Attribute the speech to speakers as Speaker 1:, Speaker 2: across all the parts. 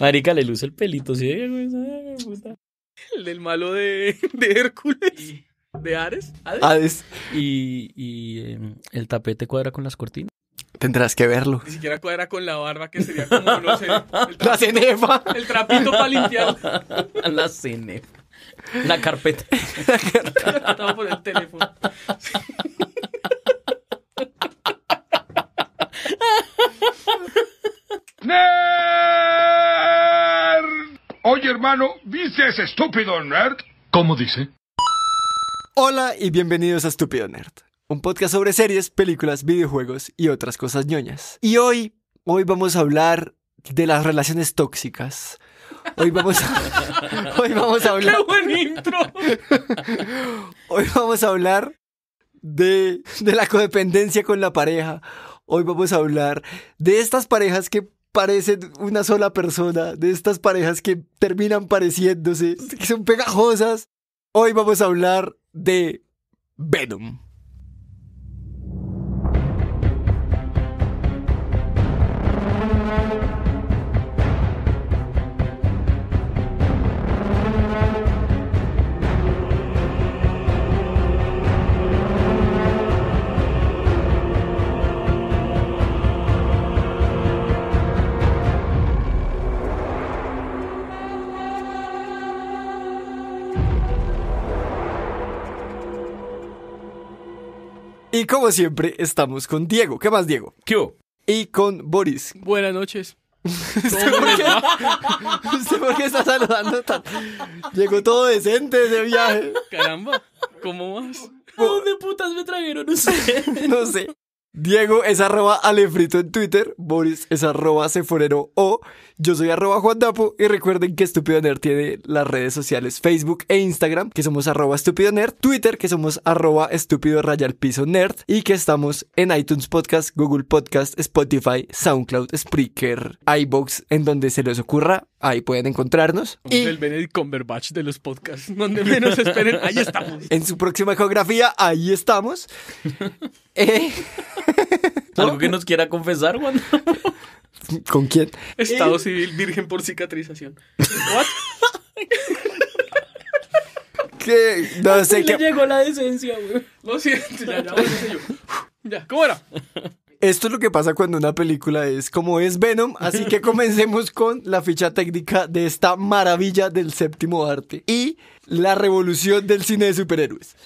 Speaker 1: Marica, le luce el pelito, ¿sí? Puta.
Speaker 2: El del malo de, de Hércules. ¿De Ares? ¿Hades?
Speaker 3: Hades,
Speaker 1: Y, y em, el tapete cuadra con las cortinas.
Speaker 3: tendrás que verlo.
Speaker 2: Ni siquiera cuadra con la barba, que sería como, no sé, el,
Speaker 3: La
Speaker 2: trapito,
Speaker 3: cenefa.
Speaker 2: el trapito para limpiar.
Speaker 1: la cene. La carpeta.
Speaker 2: Estaba por el teléfono.
Speaker 4: ¡Nerd! Oye, hermano, ¿viste ese estúpido nerd? ¿Cómo dice?
Speaker 3: Hola y bienvenidos a Estúpido Nerd, un podcast sobre series, películas, videojuegos y otras cosas ñoñas. Y hoy, hoy vamos a hablar de las relaciones tóxicas. Hoy vamos a, hoy vamos a hablar,
Speaker 2: ¡Qué buen intro!
Speaker 3: hoy vamos a hablar de, de la codependencia con la pareja. Hoy vamos a hablar de estas parejas que parecen una sola persona, de estas parejas que terminan pareciéndose, que son pegajosas. Hoy vamos a hablar de Venom. Y como siempre, estamos con Diego. ¿Qué más, Diego?
Speaker 1: ¿Qué hubo?
Speaker 3: Y con Boris.
Speaker 2: Buenas noches.
Speaker 3: ¿Usted por qué, ¿Usted por qué está saludando tan... Llegó todo decente ese viaje.
Speaker 2: Caramba, ¿cómo vas?
Speaker 1: ¿A dónde putas me trajeron? No sé.
Speaker 3: No sé. Diego es arroba alefrito en Twitter, Boris es arroba ceforero o yo soy arroba Juan Dapo y recuerden que Estúpido Nerd tiene las redes sociales Facebook e Instagram que somos arroba estúpido nerd, Twitter que somos arroba estúpido raya al piso nerd y que estamos en iTunes Podcast, Google Podcast, Spotify, SoundCloud, Spreaker, iBox, en donde se les ocurra, ahí pueden encontrarnos.
Speaker 2: Somos
Speaker 3: Y
Speaker 2: el Benedict Cumberbatch de los podcasts. Donde menos esperen, ahí estamos.
Speaker 3: en su próxima geografía, ahí estamos. Eh,
Speaker 1: ¿Algo que nos quiera confesar, Juan?
Speaker 3: ¿Con quién?
Speaker 2: Estado civil virgen por cicatrización. ¿What?
Speaker 3: Que no sé qué.
Speaker 1: llegó la decencia, güey.
Speaker 2: Lo siento, ya, ya, yo. Ya, ¿cómo era?
Speaker 3: Esto es lo que pasa cuando una película es como es Venom, así que comencemos con la ficha técnica de esta maravilla del séptimo arte y la revolución del cine de superhéroes.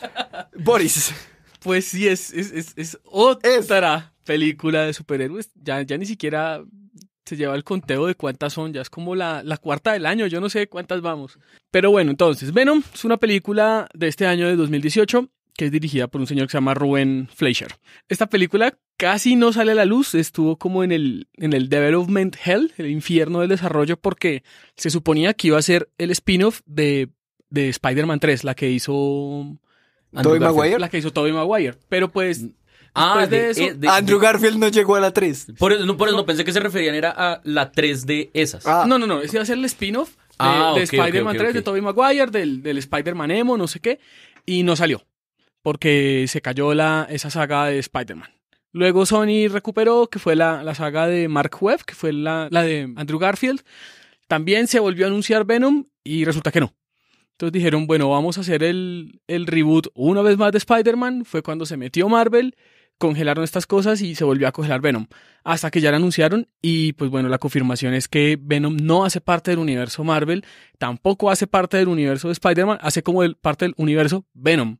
Speaker 3: Boris,
Speaker 2: Pues sí, es, es, es, es otra película de superhéroes. Ya, ya ni siquiera se lleva el conteo de cuántas son. Ya es como la, la cuarta del año. Yo no sé cuántas vamos. Pero bueno, entonces, Venom es una película de este año de 2018 que es dirigida por un señor que se llama Ruben Fleischer. Esta película casi no sale a la luz, estuvo como en el, en el development hell, el infierno del desarrollo, porque se suponía que iba a ser el spin-off de, de Spider-Man 3, la que hizo
Speaker 3: Tobey Maguire.
Speaker 2: la que hizo Tobey Maguire. Pero pues,
Speaker 1: Ah,
Speaker 2: después de,
Speaker 1: de-
Speaker 2: eso,
Speaker 1: eh, de-
Speaker 3: Andrew Garfield no llegó a la 3.
Speaker 1: Por eso, no, por eso no pensé que se referían era a la 3 de esas.
Speaker 3: Ah,
Speaker 2: no, no, no, ese iba a ser el spin-off de,
Speaker 1: Ah,
Speaker 2: de
Speaker 1: ok, ok,
Speaker 2: Spider-Man
Speaker 1: ok,
Speaker 2: 3,
Speaker 1: ok.
Speaker 2: de Tobey Maguire, del, del Spider-Man Emo, no sé qué, y no salió, porque se cayó la, esa saga de Spider-Man. Luego Sony recuperó, que fue la, la saga de Mark Webb, que fue la, la de Andrew Garfield. También se volvió a anunciar Venom y resulta que no. Entonces dijeron, bueno, vamos a hacer el, el reboot una vez más de Spider-Man. Fue cuando se metió Marvel, congelaron estas cosas y se volvió a congelar Venom. Hasta que ya la anunciaron y pues bueno, la confirmación es que Venom no hace parte del universo Marvel, tampoco hace parte del universo de Spider-Man, hace como el, parte del universo Venom.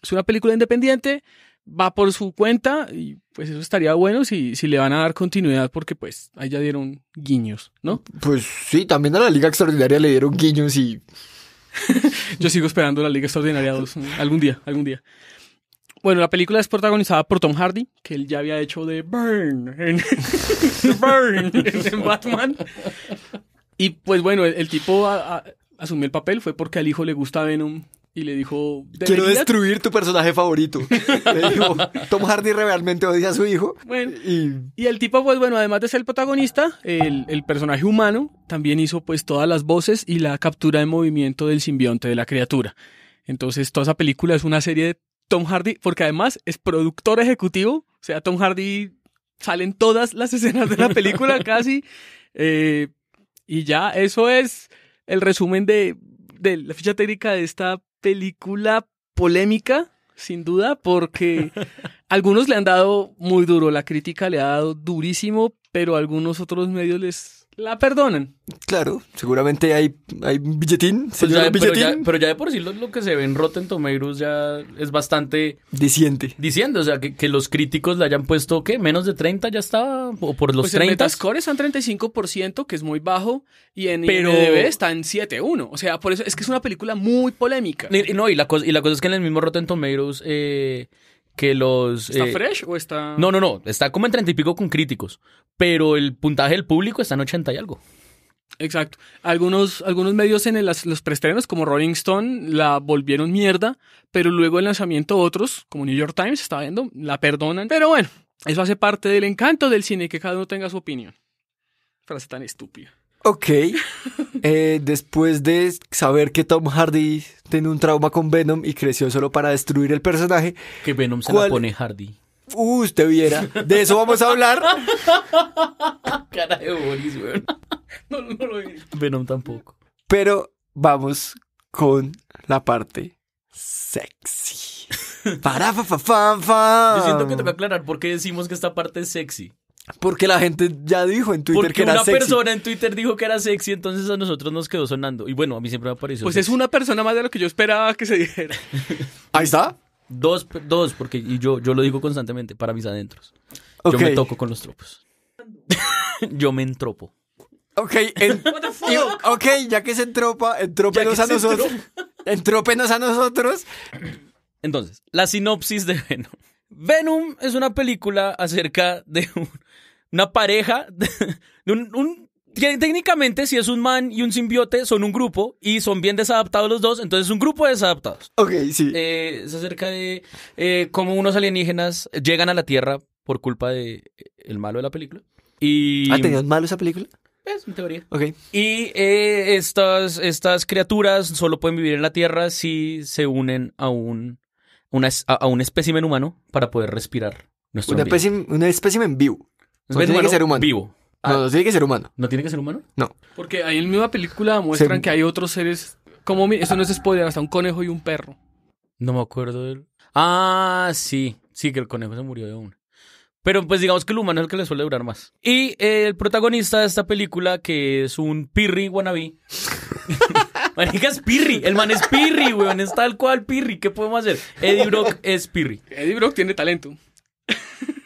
Speaker 2: Es una película independiente, va por su cuenta y pues eso estaría bueno si, si le van a dar continuidad porque pues ahí ya dieron guiños, ¿no?
Speaker 3: Pues sí, también a la Liga Extraordinaria le dieron guiños y
Speaker 2: Yo sigo esperando la Liga Extraordinaria 2 algún día, algún día. Bueno, la película es protagonizada por Tom Hardy, que él ya había hecho de Burn en, Burn en Batman. Y pues bueno, el, el tipo a- a- asumió el papel fue porque al hijo le gusta Venom y le dijo,
Speaker 3: quiero
Speaker 2: "¿Debería
Speaker 3: destruir tu personaje favorito. Le dijo, Tom Hardy realmente odia a su hijo.
Speaker 2: Bueno,
Speaker 3: Y
Speaker 2: Y el tipo, pues bueno, además de ser el protagonista, el, el personaje humano también hizo pues todas las voces y la captura de movimiento del simbionte de la criatura. Entonces, toda esa película es una serie de Tom Hardy, porque además es productor ejecutivo, o sea, Tom Hardy sale en todas las escenas de la película casi. Eh, Y ya, eso es el resumen de, de la ficha técnica de esta película polémica, sin duda, porque algunos le han dado muy duro, la crítica le ha dado durísimo, pero algunos otros medios les la perdonan.
Speaker 3: Claro, seguramente hay, hay un billetín,
Speaker 1: Pues pero,
Speaker 3: billetín.
Speaker 1: ya, pero ya de por sí lo, lo que se ve en Rotten Tomatoes ya es bastante
Speaker 3: Diciente.
Speaker 1: diciendo, o sea, que, que los críticos le hayan puesto, ¿qué? Menos de 30 ya estaba, o por los
Speaker 2: pues en
Speaker 1: 30.
Speaker 2: Metascore está en 35%, que es muy bajo, y en
Speaker 1: Pero-
Speaker 2: IMDb está en 7.1. O sea, por eso es que es una película muy polémica.
Speaker 1: Y, y no, y la, cosa, y la cosa es que en el mismo Rotten Tomatoes, eh, que los...
Speaker 2: ¿Está
Speaker 1: eh,
Speaker 2: fresh o está...?
Speaker 1: No, no, no, está como en 30 y pico con críticos, pero el puntaje del público está en 80 y algo.
Speaker 2: Exacto. Algunos, algunos medios en el- los preestrenos, como Rolling Stone, la volvieron mierda, pero luego el lanzamiento otros, como New York Times, está viendo, la perdonan. Pero bueno, eso hace parte del encanto del cine, que cada uno tenga su opinión. Frase tan estúpida.
Speaker 3: Ok. Eh, después de saber que Tom Hardy tiene un trauma con Venom y creció solo para destruir el personaje,
Speaker 1: Que Venom se
Speaker 3: ¿Cuál?
Speaker 1: la pone Hardy.
Speaker 3: uh, usted viera. De eso vamos a hablar.
Speaker 1: Cara de Boris, weón.
Speaker 2: No, no, no lo vi.
Speaker 1: Venom tampoco.
Speaker 3: Pero vamos con la parte sexy. Para fa fa fa fa.
Speaker 1: Yo siento que toca aclarar por qué decimos que esta parte es sexy.
Speaker 3: Porque la gente ya dijo en Twitter
Speaker 1: Porque
Speaker 3: que era
Speaker 1: una
Speaker 3: sexy.
Speaker 1: persona en Twitter dijo que era sexy, entonces a nosotros nos quedó sonando. Y bueno, a mí siempre me pareció.
Speaker 2: Pues es una persona más de lo que yo esperaba que se dijera.
Speaker 3: Ahí está.
Speaker 1: Dos, dos, porque y yo, yo lo digo constantemente para mis adentros. Yo me toco con los tropos. yo me entropo.
Speaker 3: Ok, en- y- ok, ya que se entropa, entrópenos a nosotros. Entrópenos a nosotros.
Speaker 1: Entonces, la sinopsis de Venom. Venom es una película acerca de un- una pareja, de un, un- que técnicamente si es un man y un simbiote son un grupo y son bien desadaptados los dos, entonces es un grupo de desadaptados.
Speaker 3: Ok, sí.
Speaker 1: Eh, es acerca de eh, cómo unos alienígenas llegan a la Tierra por culpa de eh, el malo de la película. Y
Speaker 3: ¿Ah, tenías malo esa película?
Speaker 1: es en teoría.
Speaker 3: Ok.
Speaker 1: Y eh, estas, estas criaturas solo pueden vivir en la Tierra si se unen a un, una a, a un espécimen humano para poder respirar nuestro
Speaker 3: Una
Speaker 1: ambiente.
Speaker 3: especie, una especie en vivo.
Speaker 1: Un
Speaker 3: no tiene
Speaker 1: espécimen
Speaker 3: que ser humano.
Speaker 1: Vivo.
Speaker 3: No, no tiene que ser humano.
Speaker 1: ¿No tiene que ser humano?
Speaker 3: No.
Speaker 2: Porque ahí en la misma película muestran
Speaker 3: Se-
Speaker 2: que hay otros seres... Como, mi- eso no es spoiler, hasta un conejo y un perro.
Speaker 1: No me acuerdo de él. Ah, sí. Sí, que el conejo se murió de una. Pero pues digamos que el humano es el que le suele durar más. Y eh, el protagonista de esta película, que es un Pirri wannabe. Marica es Pirri. El man es Pirri, weón. Es tal cual Pirri. ¿Qué podemos hacer? Eddie Brock es Pirri.
Speaker 2: Eddie Brock tiene talento.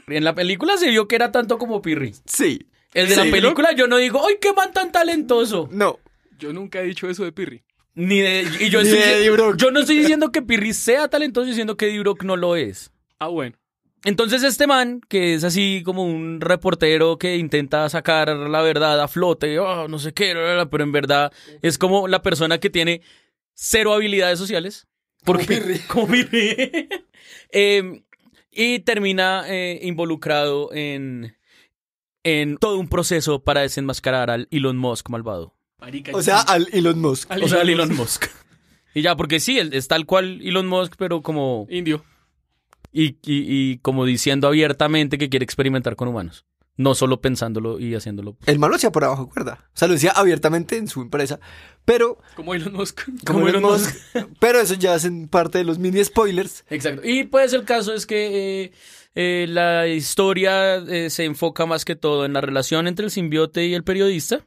Speaker 1: En la película se vio que era tanto como Pirri.
Speaker 3: Sí.
Speaker 1: El de
Speaker 3: Sí.
Speaker 1: la película yo no digo, ¡ay, qué man tan talentoso!
Speaker 3: No.
Speaker 2: Yo nunca he dicho eso de Pirri.
Speaker 1: Ni de, y yo,
Speaker 3: Ni
Speaker 1: estoy-
Speaker 3: de Eddie Brock.
Speaker 1: yo no estoy diciendo que Pirri sea talentoso, diciendo que Eddie Brock no lo es.
Speaker 2: Ah, bueno.
Speaker 1: Entonces este man, que es así como un reportero que intenta sacar la verdad a flote, oh, no sé qué, pero en verdad es como la persona que tiene cero habilidades sociales. Porque,
Speaker 3: Pirri.
Speaker 1: Como Pirri. Eh, y termina eh, involucrado en, en todo un proceso para desenmascarar al Elon Musk malvado.
Speaker 3: O sea, al Elon Musk.
Speaker 2: Al
Speaker 1: O sea, al
Speaker 2: Elon
Speaker 1: Musk. Y ya, porque sí, es tal cual Elon Musk, pero como...
Speaker 2: Indio.
Speaker 1: Y, y, y como diciendo abiertamente que quiere experimentar con humanos. No solo pensándolo y haciéndolo.
Speaker 3: El malo hacía por abajo cuerda. O sea, lo decía abiertamente en su empresa. Pero,
Speaker 2: Como Elon Musk.
Speaker 3: como
Speaker 1: Como
Speaker 3: Elon Musk, pero eso ya hacen parte de los mini spoilers.
Speaker 1: Exacto. Y pues el caso es que eh, eh, la historia eh, se enfoca más que todo en la relación entre el simbiote y el periodista.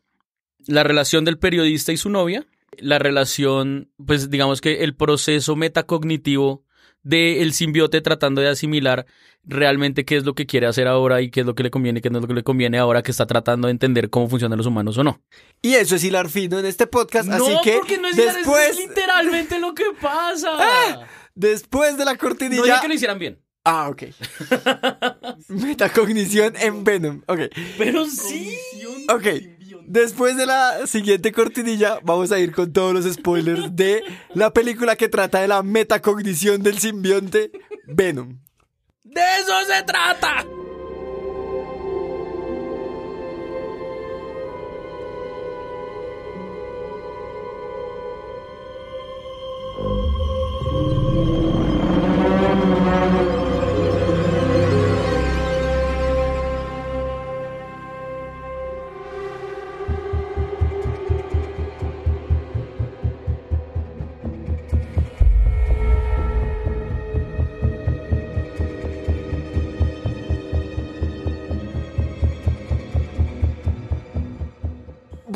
Speaker 1: La relación del periodista y su novia. La relación, pues digamos que el proceso metacognitivo del simbiote tratando de asimilar realmente qué es lo que quiere hacer ahora y qué es lo que le conviene y qué no es lo que le conviene ahora que está tratando de entender cómo funcionan los humanos o no.
Speaker 3: Y eso es hilar fino en este podcast.
Speaker 1: no,
Speaker 3: así que
Speaker 1: porque no es, hilar,
Speaker 3: después,
Speaker 1: es literalmente lo que pasa.
Speaker 3: después de la
Speaker 1: no
Speaker 3: cortinilla.
Speaker 1: dije que lo hicieran bien.
Speaker 3: Ah, ok. Metacognición en Venom. Ok.
Speaker 1: Pero sí.
Speaker 3: Ok. Después de la siguiente cortinilla, vamos a ir con todos los spoilers de la película que trata de la metacognición del simbionte Venom.
Speaker 1: ¡De eso se trata!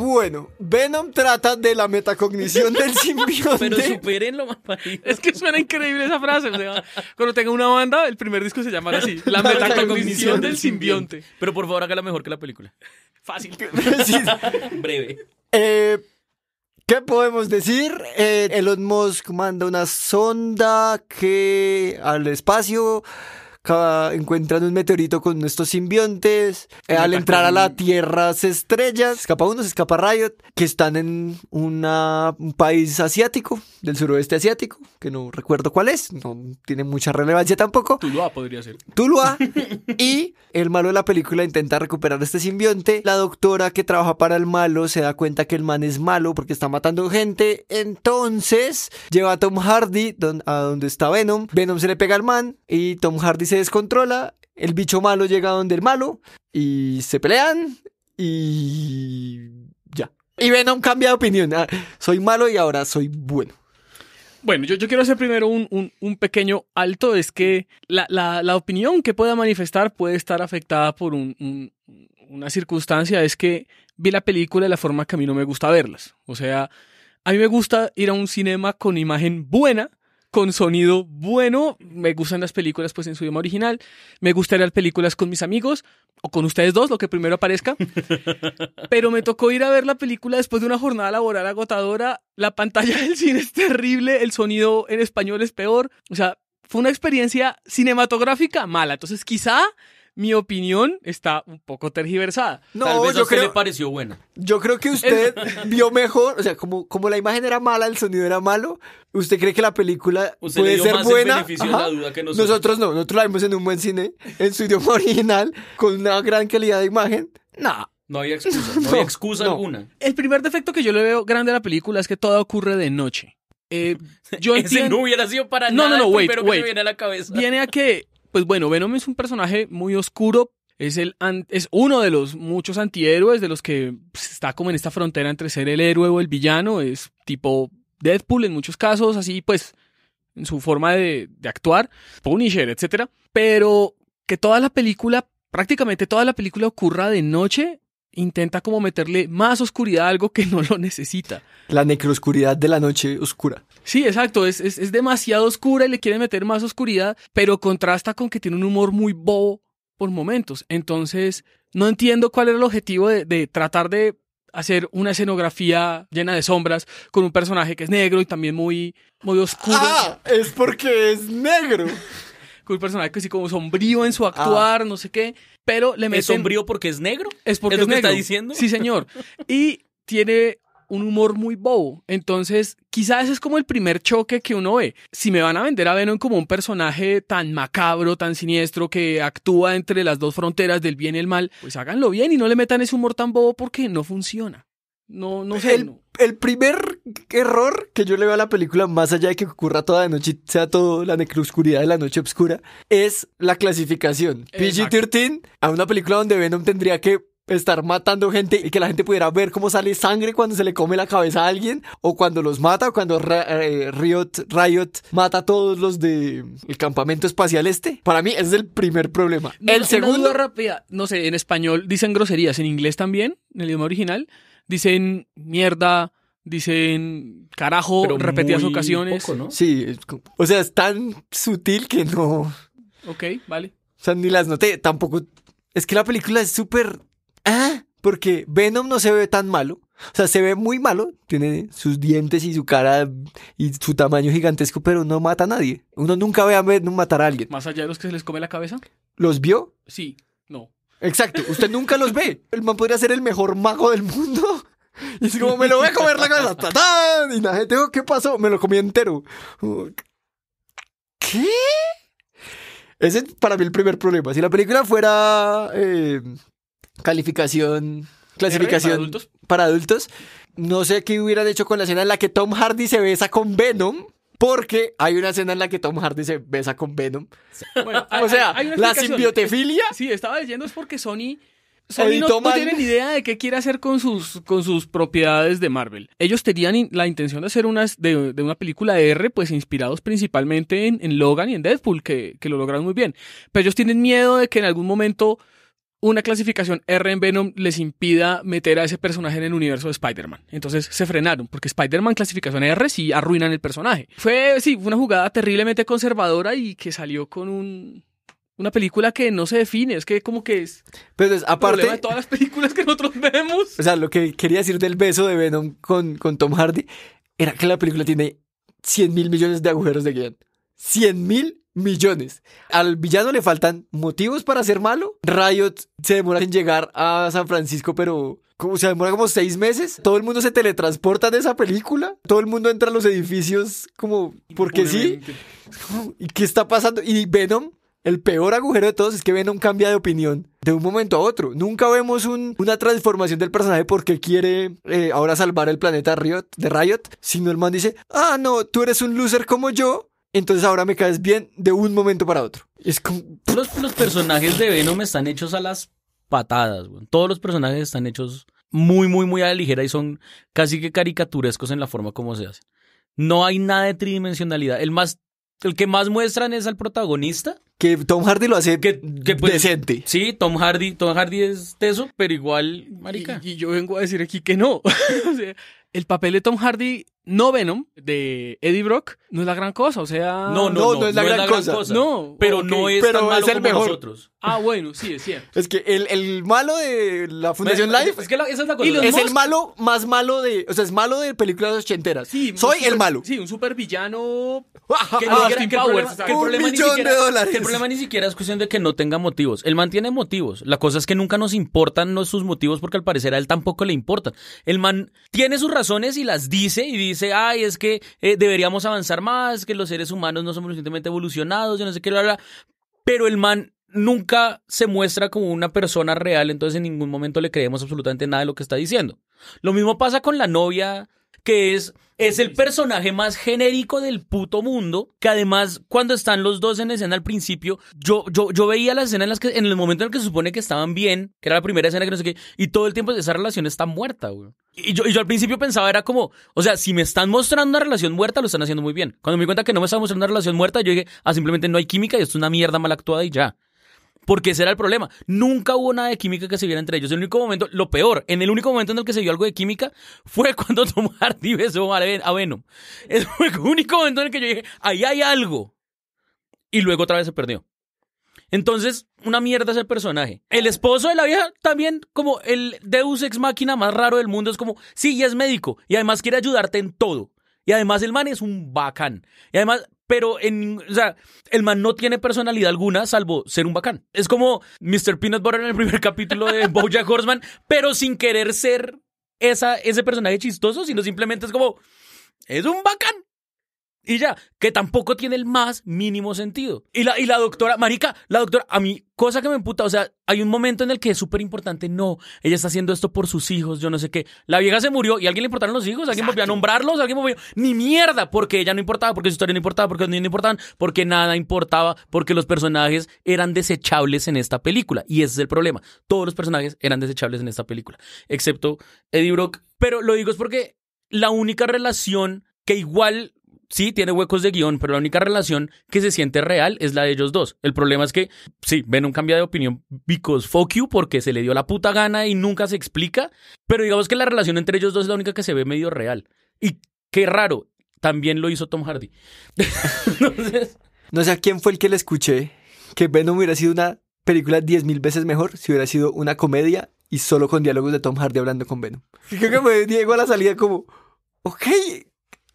Speaker 3: Bueno, Venom trata de la metacognición del simbionte.
Speaker 1: Pero superen lo más parido.
Speaker 2: Es que suena increíble esa frase. o sea, cuando tenga una banda, el primer disco se llamará así: La metacognición del simbionte.
Speaker 1: Pero por favor, hágala mejor que la película.
Speaker 2: Fácil.
Speaker 3: Sí.
Speaker 1: Breve.
Speaker 3: Eh, ¿Qué podemos decir? Eh, Elon Musk manda una sonda que al espacio encuentran un meteorito con estos simbiontes. Eh, al entrar a la Tierra se estrella. Se escapa uno, se escapa Riot, que están en una- un país asiático, del suroeste asiático, que no recuerdo cuál es, no tiene mucha relevancia tampoco.
Speaker 2: Tuluá podría ser.
Speaker 3: Tuluá. y el malo de la película intenta recuperar este simbionte. La doctora que trabaja para el malo se da cuenta que el man es malo porque está matando gente. Entonces lleva a Tom Hardy don- a donde está Venom. Venom se le pega al man y Tom Hardy se descontrola. El bicho malo llega donde el malo y se pelean y ya. Y Venom cambia de opinión. Ah, soy malo y ahora soy bueno.
Speaker 2: Bueno, yo, yo quiero hacer primero un, un- pequeño alto. Es que la, la- opinión que pueda manifestar puede estar afectada por un- una circunstancia. Es que vi la película de la forma que a mí no me gusta verlas. O sea, a mí me gusta ir a un cinema con imagen buena, con sonido bueno. Me gustan las películas pues en su idioma original. Me gusta ir a películas con mis amigos o con ustedes dos, lo que primero aparezca. Pero me tocó ir a ver la película después de una jornada laboral agotadora. La pantalla del cine es terrible, el sonido en español es peor. O sea, fue una experiencia cinematográfica mala. Entonces, quizá mi opinión está un poco tergiversada.
Speaker 1: Tal
Speaker 3: No,
Speaker 1: vez a
Speaker 3: yo
Speaker 1: usted le pareció buena.
Speaker 3: Yo creo que usted vio mejor, o sea, como, como la imagen era mala, el sonido era malo, ¿usted cree que la película
Speaker 1: Usted le
Speaker 3: puede
Speaker 1: dio
Speaker 3: ser
Speaker 1: más
Speaker 3: buena?
Speaker 1: beneficio de la duda que nosotros.
Speaker 3: Nosotros no, nosotros la vimos en un buen cine, en su idioma original, con una gran calidad de imagen. No,
Speaker 1: No había excusa, no,
Speaker 3: No,
Speaker 1: había excusa
Speaker 3: no.
Speaker 1: alguna.
Speaker 2: El primer defecto que yo le veo grande a la película es que todo ocurre de noche. Eh, yo
Speaker 1: Ese
Speaker 2: entiendo.
Speaker 1: no hubiera sido para
Speaker 2: No,
Speaker 1: nada
Speaker 2: no, no, wait,
Speaker 1: que
Speaker 2: wait.
Speaker 1: me viene a la cabeza.
Speaker 2: viene a que, pues bueno, Venom es un personaje muy oscuro. Es, el, es uno de los muchos antihéroes de los que pues, está como en esta frontera entre ser el héroe o el villano. Es tipo Deadpool en muchos casos, así pues, en su forma de, actuar, Punisher, etcétera. Pero que toda la película, prácticamente toda la película ocurra de noche, intenta como meterle más oscuridad a algo que no lo necesita.
Speaker 3: la necroscuridad de la noche oscura.
Speaker 2: Sí, exacto, es, es, es demasiado oscura y le quiere meter más oscuridad, pero contrasta con que tiene un humor muy bobo por momentos. Entonces, no entiendo cuál era el objetivo de, de tratar de hacer una escenografía llena de sombras con un personaje que es negro y también muy, muy oscuro.
Speaker 3: Ah, es porque es negro.
Speaker 2: Con un personaje que sí como sombrío en su actuar, no sé qué, pero le meten...
Speaker 1: ¿Es sombrío porque es negro?
Speaker 2: Es porque
Speaker 1: ¿Es lo
Speaker 2: es
Speaker 1: que está diciendo?
Speaker 2: Sí, señor. Y tiene un humor muy bobo. Entonces, quizás ese es como el primer choque que uno ve. Si me van a vender a Venom como un personaje tan macabro, tan siniestro, que actúa entre las dos fronteras del bien y el mal, pues háganlo bien y no le metan ese humor tan bobo porque no funciona. No, no sé.
Speaker 3: El,
Speaker 2: no.
Speaker 3: el primer error que yo le veo a la película, más allá de que ocurra toda de noche, sea todo la necroscuridad de la noche oscura, es la clasificación.
Speaker 2: Exacto.
Speaker 3: PG-13 a una película donde Venom tendría que estar matando gente y que la gente pudiera ver cómo sale sangre cuando se le come la cabeza a alguien o cuando los mata o cuando eh, Riot, Riot mata a todos los de el campamento espacial este. Para mí ese es el primer problema.
Speaker 2: No,
Speaker 3: el segundo
Speaker 2: rápida. No sé, en español dicen groserías, en inglés también, en el idioma original. Dicen mierda, dicen carajo,
Speaker 1: Pero
Speaker 2: repetidas
Speaker 1: muy
Speaker 2: ocasiones.
Speaker 1: poco, ¿no?
Speaker 3: Sí, o sea, es tan sutil que no,
Speaker 2: Ok, vale.
Speaker 3: O sea, ni las noté. Tampoco. Es que la película es súper. Ah, porque Venom no se ve tan malo. O sea, se ve muy malo. Tiene sus dientes y su cara y su tamaño gigantesco, pero no mata a nadie. Uno nunca ve a Venom matar a alguien.
Speaker 2: Más allá de los que se les come la cabeza.
Speaker 3: ¿Los vio?
Speaker 2: Sí, no.
Speaker 3: Exacto. Usted nunca los ve. El man podría ser el mejor mago del mundo. Y es como, me lo voy a comer la cabeza. ¡Tatán! Y la gente, ¿qué pasó? Me lo comí entero. ¿Qué? Ese es para mí el primer problema. Si la película fuera eh, calificación, clasificación
Speaker 2: ¿Para adultos?
Speaker 3: para adultos, no sé qué hubieran hecho con la escena en la que Tom Hardy se besa con Venom. Porque hay una escena en la que Tom Hardy se besa con Venom.
Speaker 2: Bueno,
Speaker 3: O sea,
Speaker 2: hay- hay una
Speaker 3: la simbiotefilia.
Speaker 2: Sí, estaba leyendo es porque Sony, Sony no, no
Speaker 3: mal.
Speaker 2: tiene ni idea de qué quiere hacer con sus, con sus propiedades de Marvel. Ellos tenían in- la intención de hacer unas, de, de una película R, pues inspirados principalmente en, en Logan y en Deadpool, que, que lo lograron muy bien. Pero ellos tienen miedo de que en algún momento una clasificación R en Venom les impida meter a ese personaje en el universo de Spider-Man. Entonces se frenaron, porque Spider-Man clasificación R sí arruinan el personaje. Fue, sí, una jugada terriblemente conservadora y que salió con un, una película que no se define, es que como que es
Speaker 3: Pero es, aparte,
Speaker 2: problema de todas las películas que nosotros vemos.
Speaker 3: o sea, lo que quería decir del beso de Venom con, con Tom Hardy era que la película tiene 100 mil millones de agujeros de guion. 100 mil millones. Al villano le faltan motivos para ser malo. Riot se demora en llegar a San Francisco, pero como se demora como seis meses. Todo el mundo se teletransporta en esa película. Todo el mundo entra a los edificios como porque sí. ¿Y qué está pasando? Y Venom, el peor agujero de todos es que Venom cambia de opinión de un momento a otro. Nunca vemos un- una transformación del personaje porque quiere eh, ahora salvar el planeta Riot, de Riot, sino el man dice, ah, no, tú eres un loser como yo, entonces ahora me caes bien de un momento para otro. Es como...
Speaker 1: Los, los personajes de Venom están hechos a las patadas, güey. Todos los personajes están hechos muy, muy, muy a la ligera y son casi que caricaturescos en la forma como se hacen. No hay nada de tridimensionalidad. El más, el que más muestran es al protagonista.
Speaker 3: Que Tom Hardy lo hace
Speaker 1: Que, que pues,
Speaker 3: decente.
Speaker 1: Sí, Tom Hardy, Tom Hardy es teso, pero igual, marica.
Speaker 2: Y, y yo vengo a decir aquí que no. O sea, el papel de Tom Hardy, no Venom, de Eddie Brock, no es la gran cosa. O sea.
Speaker 1: no, no,
Speaker 3: no,
Speaker 1: no,
Speaker 3: no es la gran cosa.
Speaker 2: No,
Speaker 1: pero no es
Speaker 3: pero
Speaker 1: tan malo
Speaker 3: es el
Speaker 1: como
Speaker 3: mejor.
Speaker 1: nosotros.
Speaker 2: Ah, bueno, sí, es cierto.
Speaker 3: Es que el, el malo de la Fundación Life
Speaker 1: Es que la- esa es la cosa.
Speaker 3: El malo más malo de... O sea, es malo de películas ochenteras.
Speaker 2: Sí,
Speaker 3: Soy
Speaker 2: super-
Speaker 3: el malo.
Speaker 2: Sí, un supervillano.
Speaker 1: Que
Speaker 2: Ah,
Speaker 1: ni siquiera-
Speaker 2: Austin
Speaker 1: que el
Speaker 2: Powers,
Speaker 1: que el
Speaker 3: Un
Speaker 1: problema ni
Speaker 3: millón
Speaker 1: siquiera-
Speaker 3: de dólares.
Speaker 1: que el problema ni siquiera es cuestión de que no tenga motivos. Él mantiene motivos. La cosa es que nunca nos importan no sus motivos porque al parecer a él tampoco le importan. El man tiene sus razones y las dice y dice, ay, es que eh, deberíamos avanzar más, que los seres humanos no somos suficientemente evolucionados, yo no sé qué, bla, bla. Pero el man nunca se muestra como una persona real, entonces en ningún momento le creemos absolutamente nada de lo que está diciendo. Lo mismo pasa con la novia, que es, es el personaje más genérico del puto mundo, que además cuando están los dos en escena al principio, yo, yo, yo veía las escenas en las que, en el momento en el que se supone que estaban bien, que era la primera escena que no sé qué, y todo el tiempo esa relación está muerta, güey. Y yo, y yo al principio pensaba, era como, o sea, si me están mostrando una relación muerta, lo están haciendo muy bien. Cuando me di cuenta que no me estaban mostrando una relación muerta, yo dije, ah, simplemente no hay química y esto es una mierda mal actuada y ya. Porque ese era el problema. Nunca hubo nada de química que se viera entre ellos. El único momento, lo peor, en el único momento en el que se vio algo de química fue cuando Tom Hardy besó a Ven- a Venom. Ese fue el único momento en el que yo dije, ahí hay algo. Y luego otra vez se perdió. Entonces, una mierda es el personaje. El esposo de la vieja también, como el Deus ex máquina más raro del mundo, es como, sí, y es médico, y además quiere ayudarte en todo. Y además el man es un bacán. Y además, pero en, o sea, el man no tiene personalidad alguna salvo ser un bacán. Es como Mr. Peanut Butter en el primer capítulo de Bojack Horseman, pero sin querer ser esa, ese personaje chistoso, sino simplemente es como, es un bacán. Y ya, que tampoco tiene el más mínimo sentido. Y la, y la doctora, marica, la doctora, a mí, cosa que me emputa, o sea, hay un momento en el que es súper importante, no, ella está haciendo esto por sus hijos, yo no sé qué. La vieja se murió y a alguien le importaron los hijos, alguien volvió a nombrarlos, alguien volvió, ni mierda, porque ella no importaba, porque su historia no importaba, porque los niños no importaban, porque nada importaba, porque los personajes eran desechables en esta película. Y ese es el problema. Todos los personajes eran desechables en esta película, excepto Eddie Brock. Pero lo digo es porque la única relación que igual sí tiene huecos de guion, pero la única relación que se siente real es la de ellos dos. El problema es que, sí, Venom cambia de opinión because fuck you, porque se le dio la puta gana y nunca se explica, pero digamos que la relación entre ellos dos es la única que se ve medio real. Y qué raro, también lo hizo Tom Hardy.
Speaker 3: No sé a quién fue el que le escuché que Venom hubiera sido una película diez mil veces mejor si hubiera sido una comedia y solo con diálogos de Tom Hardy hablando con Venom. Y que me Diego a la salida como, ok,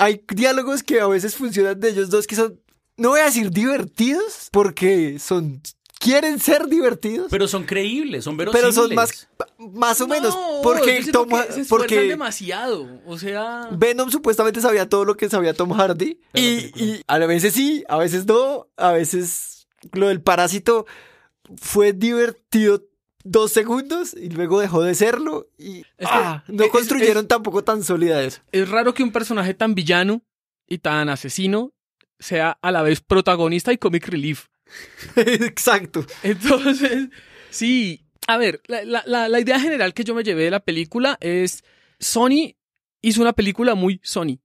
Speaker 3: hay diálogos que a veces funcionan de ellos dos que son, no voy a decir divertidos, porque son, quieren ser divertidos, pero,
Speaker 1: pero son creíbles, son verosímiles.
Speaker 3: son más, más o menos,
Speaker 2: No,
Speaker 3: porque Tom,
Speaker 2: que se
Speaker 3: porque
Speaker 2: demasiado. O sea.
Speaker 3: Venom supuestamente sabía todo lo que sabía Tom Hardy. Y, y a veces sí, a veces no. A veces lo del parásito fue divertido dos segundos y luego dejó de serlo. Y
Speaker 2: Es que
Speaker 3: ah, no
Speaker 2: es-
Speaker 3: construyeron
Speaker 2: es-
Speaker 3: tampoco tan sólida eso.
Speaker 2: Es raro que un personaje tan villano y tan asesino sea a la vez protagonista y comic relief.
Speaker 3: Exacto.
Speaker 2: Entonces, sí. A ver, la, la- la- la idea general que yo me llevé de la película es Sony hizo una película muy Sony.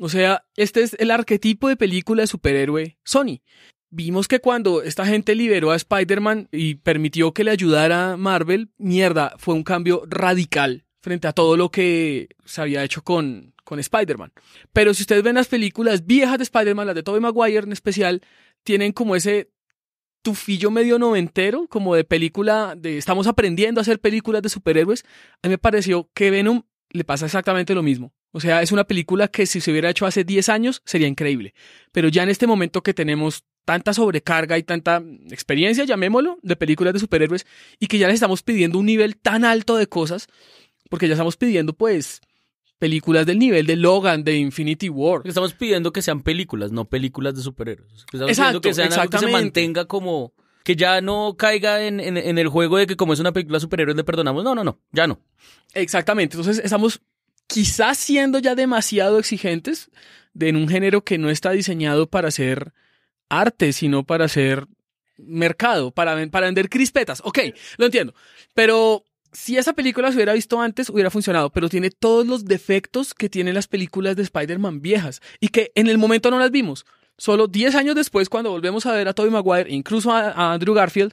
Speaker 2: O sea, este es el arquetipo de película de superhéroe Sony. Vimos que cuando esta gente liberó a Spider-Man y permitió que le ayudara Marvel, mierda, fue un cambio radical frente a todo lo que se había hecho con, con Spider-Man. Pero si ustedes ven las películas viejas de Spider-Man, las de Tobey Maguire en especial, tienen como ese tufillo medio noventero, como de película de estamos aprendiendo a hacer películas de superhéroes. A mí me pareció que Venom le pasa exactamente lo mismo. O sea, es una película que si se hubiera hecho hace 10 años sería increíble. Pero ya en este momento que tenemos tanta sobrecarga y tanta experiencia, llamémoslo, de películas de superhéroes, y que ya les estamos pidiendo un nivel tan alto de cosas, porque ya estamos pidiendo pues películas del nivel de Logan, de Infinity War.
Speaker 1: Estamos pidiendo que sean películas, no películas de superhéroes. Estamos
Speaker 2: Exacto,
Speaker 1: pidiendo que sean algo que se mantenga como... Que ya no caiga en, en- en el juego de que como es una película de superhéroes le perdonamos. No, no, no, ya no.
Speaker 2: Exactamente. Entonces estamos quizás siendo ya demasiado exigentes de en un género que no está diseñado para hacer arte, sino para hacer mercado, para, ven- para vender crispetas. Ok, lo entiendo. Pero si esa película se hubiera visto antes, hubiera funcionado. Pero tiene todos los defectos que tienen las películas de Spider-Man viejas y que en el momento no las vimos. Solo 10 años después, cuando volvemos a ver a Tobey Maguire, incluso a, a Andrew Garfield,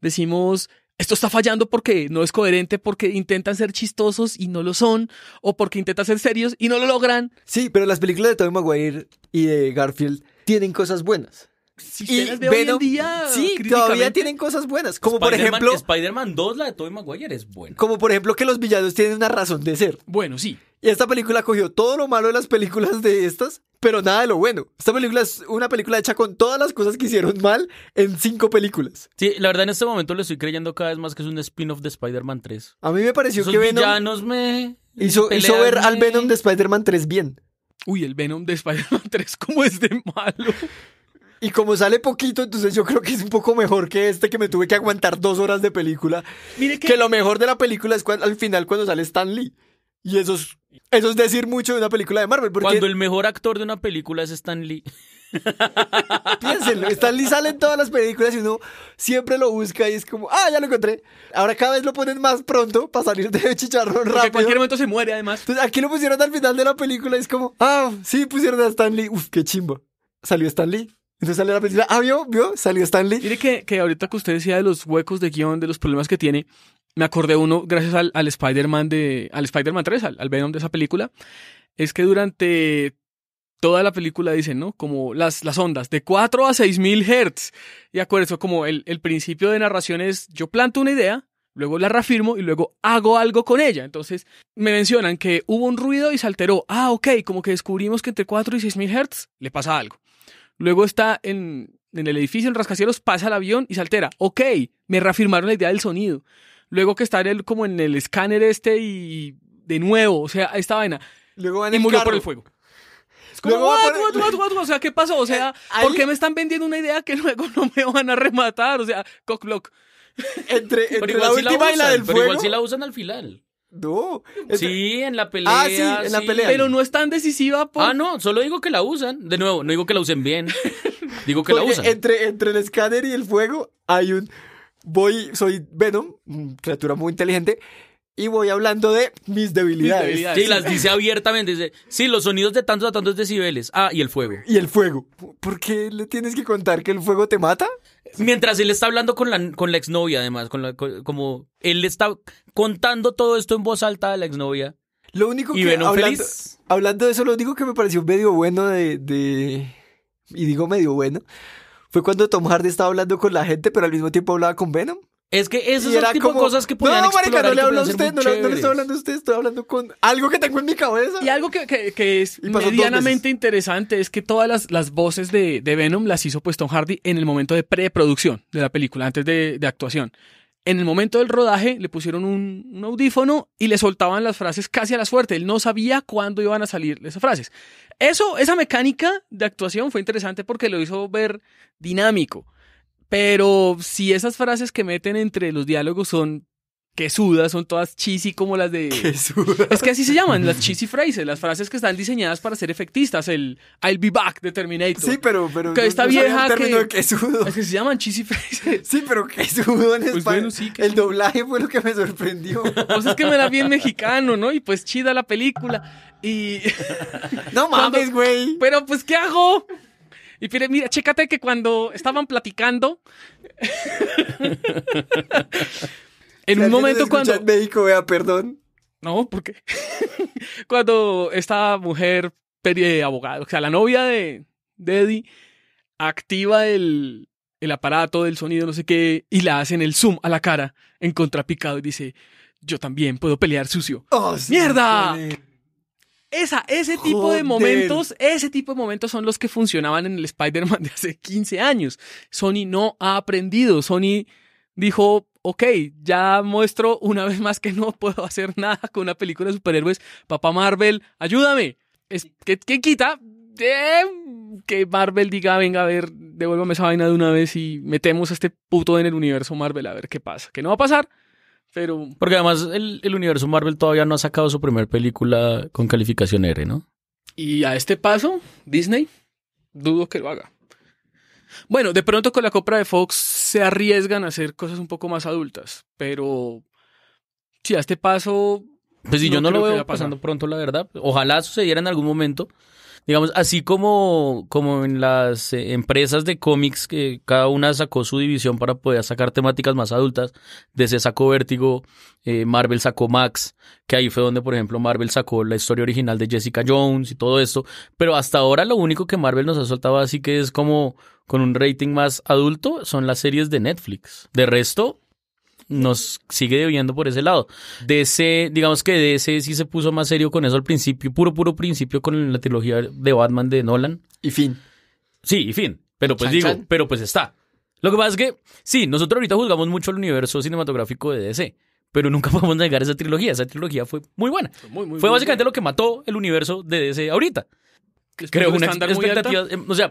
Speaker 2: decimos, esto está fallando porque no es coherente, porque intentan ser chistosos y no lo son, o porque intentan ser serios y no lo logran.
Speaker 3: Sí, pero las películas de Tobey Maguire y de Garfield tienen cosas buenas.
Speaker 2: Si
Speaker 3: Y
Speaker 2: usted las ve hoy en
Speaker 3: Venom-
Speaker 2: día,
Speaker 3: sí, todavía tienen cosas buenas. Como por ejemplo,
Speaker 1: Spider-Man 2, la de Tobey Maguire, es buena.
Speaker 3: como por ejemplo que los villanos tienen una razón de ser.
Speaker 2: Bueno, sí.
Speaker 3: Y esta película cogió todo lo malo de las películas de estas, pero nada de lo bueno. Esta película es una película hecha con todas las cosas que hicieron mal en cinco películas.
Speaker 1: Sí, la verdad en este momento le estoy creyendo cada vez más que es un spin-off de Spider-Man 3.
Speaker 3: A mí me pareció
Speaker 1: Esos
Speaker 3: que Venom
Speaker 1: me...
Speaker 3: hizo, hizo ver al Venom de Spider-Man 3 bien.
Speaker 2: Uy, el Venom de Spider-Man 3, ¿cómo es de malo?
Speaker 3: Y como sale poquito, entonces yo creo que es un poco mejor que este que me tuve que aguantar dos horas de película.
Speaker 2: Mire que,
Speaker 3: Que lo mejor de la película es cuan- al final cuando sale Stan Lee. Y eso es, eso es decir mucho de una película de Marvel. Porque
Speaker 1: Cuando el mejor actor de una película es Stan Lee.
Speaker 3: piénsenlo, Stan Lee sale en todas las películas y uno siempre lo busca y es como, ah, ya lo encontré. Ahora cada vez lo ponen más pronto para salir de chicharrón
Speaker 2: porque en
Speaker 3: rápido.
Speaker 2: cualquier momento se muere, además.
Speaker 3: Entonces aquí lo pusieron al final de la película y es como, ah, sí, pusieron a Stan Lee. Uf, qué chimba. Salió Stan Lee. Entonces sale la película, ah, vio, vio, salió Stan Lee.
Speaker 2: Mire que, que ahorita que usted decía de los huecos de guion, de los problemas que tiene, me acordé uno gracias al, al Spider-Man de, al Spider-Man 3, al, al Venom de esa película, es que durante toda la película dicen, ¿no? Como las, las ondas, de 4 a 6 mil hertz. Y acuérdense, como el, el principio de narración es, yo planto una idea, luego la reafirmo y luego hago algo con ella. Entonces, me mencionan que hubo un ruido y se alteró. Ah, ok, como que descubrimos que entre 4 y 6 mil hertz le pasa algo. Luego está en, en el edificio, en rascacielos, pasa el avión y se altera. Ok, me reafirmaron la idea del sonido. Luego que está en el, como en el escáner este y de nuevo, o sea, esta vaina.
Speaker 3: Luego van
Speaker 2: Y murió
Speaker 3: carro.
Speaker 2: por el fuego. Es como,
Speaker 3: Luego
Speaker 2: what,
Speaker 3: por-
Speaker 2: what, what? O sea, ¿qué pasó? O sea,
Speaker 3: ahí-
Speaker 2: ¿por qué me están vendiendo una idea que luego no me van a rematar? O sea, cockblock.
Speaker 3: Entre,
Speaker 1: Pero
Speaker 3: entre
Speaker 1: igual
Speaker 3: la
Speaker 1: la
Speaker 3: última y la
Speaker 1: usan,
Speaker 3: del
Speaker 1: pero
Speaker 3: fuego.
Speaker 1: igual sí la usan al final.
Speaker 3: No.
Speaker 1: Sí, en la pelea.
Speaker 3: Ah, sí, en la pelea.
Speaker 2: Pero no es tan decisiva por...
Speaker 1: Ah, no, solo digo que la usan. De nuevo, no digo que la usen bien. Digo que la usan.
Speaker 3: entre, entre el escáner y el fuego hay un... Voy, soy Venom, mm, criatura muy inteligente, y voy hablando de mis debilidades.
Speaker 2: debilidades.
Speaker 1: Sí, las dice abiertamente. Dice, sí, los sonidos de tantos a tantos decibeles. Ah, y el fuego.
Speaker 3: Y el fuego. ¿Por qué le tienes que contar que el fuego te mata?
Speaker 1: Mientras él está hablando con la, con la exnovia, además, con la, con- como él está contando todo esto en voz alta a la exnovia.
Speaker 3: Lo único
Speaker 1: Y
Speaker 3: que...
Speaker 1: Venom
Speaker 3: hablando,
Speaker 1: feliz.
Speaker 3: hablando de eso, lo único que me pareció medio bueno de... de- Y digo medio bueno. Fue cuando Tom Hardy estaba hablando con la gente, pero al mismo tiempo hablaba con Venom.
Speaker 1: Es que esas son tipo
Speaker 3: como,
Speaker 1: cosas que podían
Speaker 3: No, marica, no le hablo a usted, no, le- no le estoy hablando a usted, estoy hablando con algo que tengo en mi cabeza.
Speaker 2: Y algo que, que- que es medianamente interesante es que todas las, las voces de, de Venom las hizo pues Tom Hardy en el momento de preproducción de la película, antes de, de actuación. En el momento del rodaje le pusieron un, un audífono y le soltaban las frases casi a la suerte. Él no sabía cuándo iban a salir esas frases. Eso, esa mecánica de actuación fue interesante porque lo hizo ver dinámico. Pero si esas frases que meten entre los diálogos son que sudas, son todas cheesy como las de... Es que así se llaman, las cheesy phrases, las frases que están diseñadas para ser efectistas, el I'll be back de Terminator.
Speaker 3: Sí, pero... pero
Speaker 2: Que esta
Speaker 3: no
Speaker 2: vieja
Speaker 3: el término
Speaker 2: que-
Speaker 3: de quesudo.
Speaker 2: Es que se llaman cheesy phrases.
Speaker 3: Sí, pero quesudo en
Speaker 2: Pues
Speaker 3: español.
Speaker 2: bueno, sí,
Speaker 3: El doblaje fue lo que me sorprendió.
Speaker 2: Pues es que me era bien mexicano, ¿no? Y pues chida la película. Y...
Speaker 3: No mames, güey.
Speaker 2: Pero pues, ¿qué hago? Y mira, mira, chécate que cuando estaban platicando. en un momento cuando.
Speaker 3: En México, vea, perdón.
Speaker 2: No, ¿por qué? cuando esta mujer peri- abogada, o sea, la novia de, de Eddie, activa el, el aparato del sonido, no sé qué, y la hacen el zoom a la cara en contrapicado y dice, yo también puedo pelear sucio.
Speaker 3: Oh,
Speaker 2: ¡Mierda! Esa, ese tipo de momentos, ese tipo de momentos son los que funcionaban en el Spider-Man de hace 15 años. Sony no ha aprendido. Sony dijo, ok, ya muestro una vez más que no puedo hacer nada con una película de superhéroes. Papá Marvel, ayúdame. Es, ¿qué, qué quita? Eh, que Marvel diga, venga, a ver, devuélvame esa vaina de una vez y metemos a este puto en el universo Marvel a ver qué pasa. Que no va a pasar, pero
Speaker 1: Porque además el, el universo Marvel todavía no ha sacado su primer película con calificación R, ¿no?
Speaker 2: Y a este paso, Disney, dudo que lo haga. Bueno, de pronto con la compra de Fox se arriesgan a hacer cosas un poco más adultas, pero si a este paso,
Speaker 1: Pues si
Speaker 2: No
Speaker 1: yo no lo veo pasando pronto, la verdad. Ojalá sucediera en algún momento. Digamos, así como, como en las eh, empresas de cómics, que cada una sacó su división para poder sacar temáticas más adultas. DC sacó Vértigo, eh, Marvel sacó Max, que ahí fue donde, por ejemplo, Marvel sacó la historia original de Jessica Jones y todo esto. Pero hasta ahora lo único que Marvel nos ha soltado así que es como con un rating más adulto son las series de Netflix. De resto, nos sigue debiendo por ese lado. DC, digamos que DC sí se puso más serio con eso al principio, puro, puro principio con la trilogía de Batman de Nolan.
Speaker 3: Y fin.
Speaker 1: Sí, y fin. Pero pues
Speaker 3: Chan,
Speaker 1: digo,
Speaker 3: chan.
Speaker 1: pero pues está. Lo que pasa es que, sí, nosotros ahorita juzgamos mucho el universo cinematográfico de DC, pero nunca podemos negar esa trilogía. Esa trilogía fue muy buena.
Speaker 2: muy, muy
Speaker 1: fue
Speaker 2: muy
Speaker 1: básicamente lo que mató el universo de DC ahorita. Creo
Speaker 2: un
Speaker 1: una expectativa. em, O sea,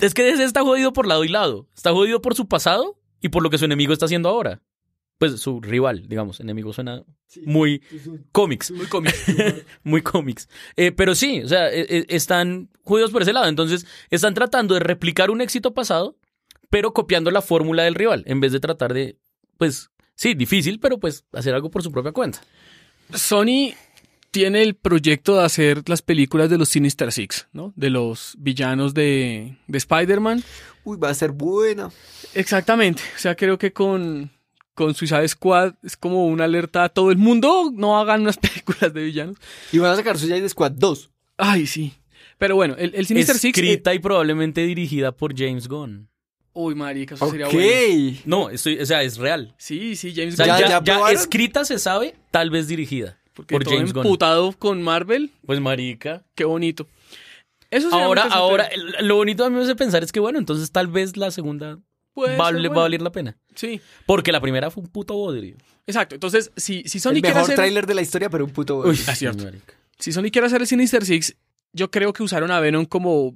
Speaker 1: es que DC está jodido por lado y lado. Está jodido por su pasado y por lo que su enemigo está haciendo ahora. Pues su rival, digamos. Enemigo suena muy cómics.
Speaker 2: Muy cómico.
Speaker 1: muy cómics. Eh, pero sí, o sea, eh, eh, están jodidos por ese lado. Entonces, están tratando de replicar un éxito pasado, pero copiando la fórmula del rival, en vez de tratar de, pues, sí, difícil, pero pues hacer algo por su propia cuenta.
Speaker 2: Sony tiene el proyecto de hacer las películas de los Sinister Six, ¿no? De los villanos de, de Spider-Man.
Speaker 3: Uy, va a ser buena.
Speaker 2: Exactamente. O sea, creo que con, con Suicide Squad es como una alerta a todo el mundo. No hagan unas películas de villanos.
Speaker 3: Y van a sacar Suicide Squad 2.
Speaker 2: Ay, sí. Pero bueno, el, el Sinister Six. eh,
Speaker 1: Escrita y probablemente dirigida por James Gunn.
Speaker 2: uy, marica, eso sería bueno.
Speaker 1: No, estoy, o sea, es real.
Speaker 2: Sí, sí, James
Speaker 1: O sea,
Speaker 2: Gunn.
Speaker 3: ¿Ya-
Speaker 1: ya,
Speaker 3: ya
Speaker 1: escrita se sabe, tal vez dirigida
Speaker 2: Porque
Speaker 1: por
Speaker 2: todo
Speaker 1: James Gunn.
Speaker 2: emputado con Marvel.
Speaker 1: Pues marica.
Speaker 2: Qué bonito. Eso sería
Speaker 1: Ahora, ahora, lo bonito a mí me hace pensar es que, bueno, entonces tal vez la segunda
Speaker 2: Puede
Speaker 1: va,
Speaker 2: ser
Speaker 1: va a
Speaker 2: bueno.
Speaker 1: valer la pena.
Speaker 2: Sí,
Speaker 1: Porque la primera fue un puto bodrio.
Speaker 2: exacto. Entonces, si, si Sony
Speaker 3: el
Speaker 2: quiere
Speaker 3: mejor
Speaker 2: hacer...
Speaker 3: tráiler de la historia, pero un puto...
Speaker 1: Uy,
Speaker 2: es cierto. si Sony quiere hacer el Sinister Six, yo creo que usaron a Venom como,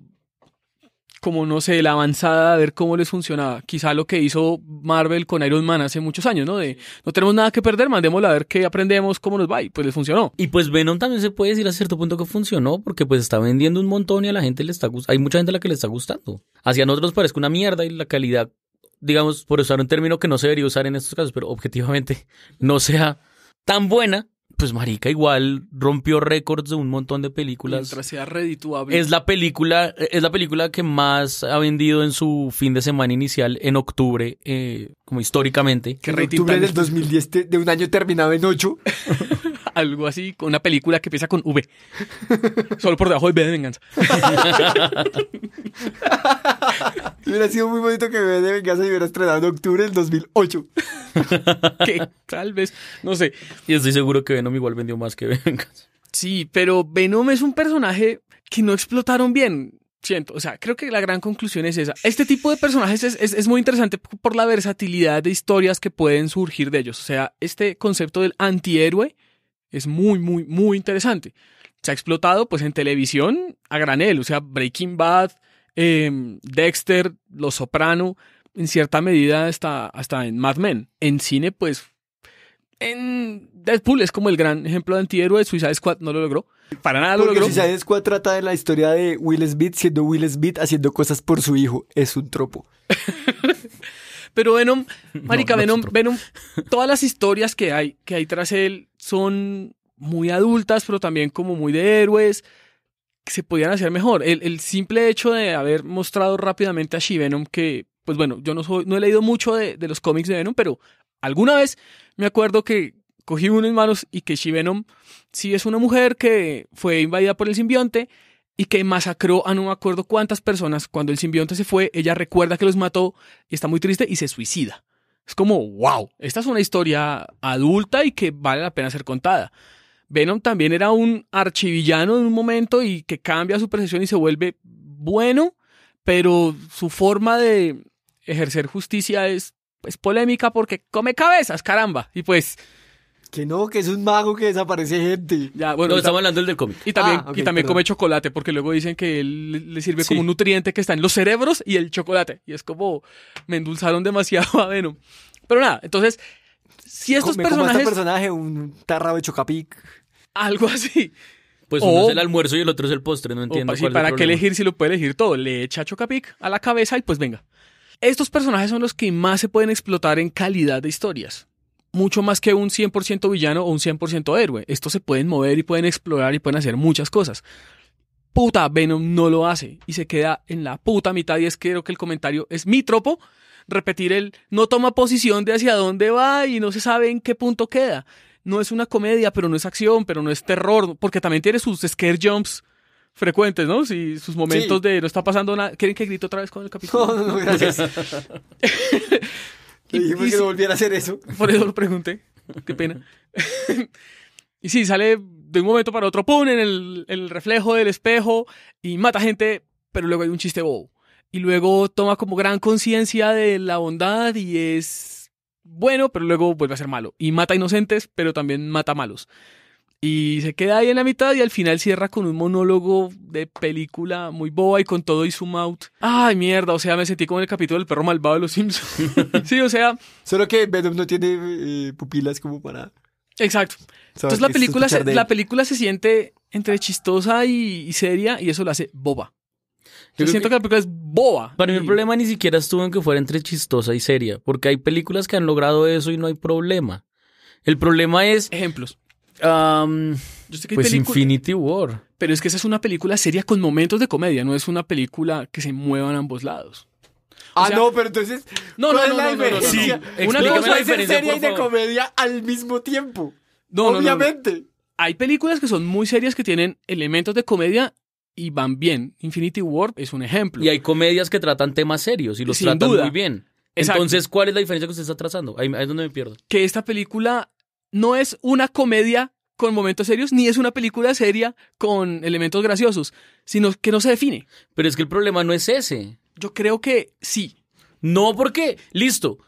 Speaker 2: como no sé, la avanzada a ver cómo les funcionaba. Quizá lo que hizo Marvel con Iron Man hace muchos años, ¿no? De no tenemos nada que perder, mandémosla a ver qué aprendemos, cómo nos va. Y pues les funcionó.
Speaker 1: Y pues Venom también se puede decir a cierto punto que funcionó porque pues está vendiendo un montón y a la gente le está gustando. Hay mucha gente a la que le está gustando. Hacia nosotros parezca una mierda y la calidad, digamos, por usar un término que no se debería usar en estos casos, pero objetivamente no sea tan buena. Pues marica, igual rompió récords de un montón de películas.
Speaker 2: Mientras sea redituable.
Speaker 1: Es la película, es la película que más ha vendido en su fin de semana inicial en octubre, eh, como históricamente.
Speaker 2: que
Speaker 3: octubre del 2010 te- de un año terminaba en 8.
Speaker 2: Algo así, con una película que empieza con V. Solo por debajo de V de venganza.
Speaker 3: Hubiera sido muy bonito que Bebé de Venganza se hubiera estrenado en octubre del 2008.
Speaker 2: que tal vez, no sé.
Speaker 1: Y estoy seguro que Venom igual vendió más que Venganza.
Speaker 2: Sí, pero Venom es un personaje que no explotaron bien. Siento, o sea, creo que la gran conclusión es esa. Este tipo de personajes es, es- es muy interesante por la versatilidad de historias que pueden surgir de ellos. O sea, este concepto del antihéroe es muy, muy, muy interesante. Se ha explotado pues en televisión a granel, o sea, Breaking Bad, em, Dexter, Los Soprano, en cierta medida hasta, hasta en Mad Men. En cine, pues, en Deadpool es como el gran ejemplo de antihéroe. Suicide Squad no lo logró. Para nada lo
Speaker 3: Porque
Speaker 2: logró.
Speaker 3: Suicide Squad trata de la historia de Will Smith siendo Will Smith haciendo cosas por su hijo. Es un tropo.
Speaker 2: Pero Venom, marica,
Speaker 1: no
Speaker 2: Venom. Venom, todas las historias que hay, que hay tras él son muy adultas, pero también como muy de héroes. que se podían hacer mejor. El, el simple hecho de haber mostrado rápidamente a She-Venom que, pues bueno, yo no, soy, no he leído mucho de, de los cómics de Venom, pero alguna vez me acuerdo que cogí uno en manos y que She-Venom sí es una mujer que fue invadida por el simbionte y que masacró a no me acuerdo cuántas personas. Cuando el simbionte se fue, ella recuerda que los mató y está muy triste y se suicida. Es como, wow, esta es una historia adulta y que vale la pena ser contada. Venom también era un archivillano en un momento y que cambia su percepción y se vuelve bueno, pero su forma de ejercer justicia es, es polémica porque come cabezas, caramba. Y pues
Speaker 3: Que no, que es un mago que desaparece gente.
Speaker 2: ya, bueno,
Speaker 1: no, estamos
Speaker 2: ta-
Speaker 1: hablando del del cómic.
Speaker 2: y también,
Speaker 3: Ah,
Speaker 2: y también
Speaker 3: perdón.
Speaker 2: come chocolate porque luego dicen que él le- le sirve
Speaker 1: Sí.
Speaker 2: como un nutriente que está en los cerebros y el chocolate. Y es como, me endulzaron demasiado a Venom. Pero nada, entonces, si estos
Speaker 3: Me como este
Speaker 2: personajes,
Speaker 3: personaje, un tarrado de chocapic.
Speaker 2: algo así,
Speaker 1: Pues
Speaker 2: O-
Speaker 1: uno es el almuerzo y el otro es el postre, no entiendo
Speaker 2: pa- sí,
Speaker 1: cuál es el
Speaker 2: ¿Para qué elegir si lo puede elegir todo? Le echa Chocapic a la cabeza y pues venga. Estos personajes son los que más se pueden explotar en calidad de historias. Mucho más que un 100% villano o un 100% héroe. Estos se pueden mover y pueden explorar y pueden hacer muchas cosas. Puta, Venom no lo hace y se queda en la puta mitad y es que creo que el comentario es mi tropo. Repetir el no toma posición de hacia dónde va y no se sabe en qué punto queda. No es una comedia, pero no es acción, pero no es terror, porque también tiene sus scare jumps frecuentes, ¿no? Si sus momentos
Speaker 3: Sí.
Speaker 2: de no está pasando nada. ¿Quieren que grite otra vez con el capítulo?
Speaker 3: No, no, no, gracias. Le
Speaker 2: Y-
Speaker 3: dijimos
Speaker 2: y
Speaker 3: que no volviera a hacer eso.
Speaker 2: Por eso lo pregunté. Qué pena. y sí, sale de un momento para otro, ¡pum! en el, el reflejo del espejo y mata gente, pero luego hay un chiste bobo. Y luego toma como gran conciencia de la bondad y es bueno, pero luego vuelve a ser malo. Y mata inocentes, pero también mata malos. Y se queda ahí en la mitad y al final cierra con un monólogo de película muy boba y con todo y zoom out. Ay, mierda, o sea, me sentí como en el capítulo del perro malvado de los Simpsons. sí, o sea,
Speaker 3: Solo que Venom no tiene eh, pupilas como para.
Speaker 2: exacto. Entonces la película, se, la película se siente entre chistosa y, y seria y eso la hace boba. Yo siento que,
Speaker 1: que-
Speaker 2: la película es boba.
Speaker 1: Para mí el problema ni siquiera estuvo en que fuera entre chistosa y seria, porque hay películas que han logrado eso y no hay problema. El problema es
Speaker 2: Ejemplos.
Speaker 1: Am,
Speaker 2: Yo sé que hay
Speaker 1: pues Infinity War.
Speaker 2: pero es que esa es una película seria con momentos de comedia, no es una película que se mueva en ambos lados.
Speaker 3: Ah,
Speaker 2: sea-
Speaker 3: no, pero entonces.
Speaker 2: No,
Speaker 3: ¿cuál
Speaker 2: no,
Speaker 3: es la
Speaker 2: no, no, no, no, no.
Speaker 3: diferencia?
Speaker 2: Sí,
Speaker 3: Una cosa es seria y de comedia al mismo tiempo.
Speaker 2: No, no, no, no.
Speaker 3: Obviamente.
Speaker 2: Hay películas que son muy serias que tienen elementos de comedia y van bien. Infinity War es un ejemplo.
Speaker 1: Y hay comedias que tratan temas serios y los
Speaker 2: Sin
Speaker 1: tratan
Speaker 2: duda.
Speaker 1: muy bien.
Speaker 2: Exacto.
Speaker 1: Entonces, ¿cuál es la diferencia que usted está trazando? Ahí, ahí es donde me pierdo.
Speaker 2: que esta película no es una comedia con momentos serios, ni es una película seria con elementos graciosos, sino que no se define.
Speaker 1: Pero es que el problema no es ese.
Speaker 2: Yo creo que sí.
Speaker 1: No, porque, listo,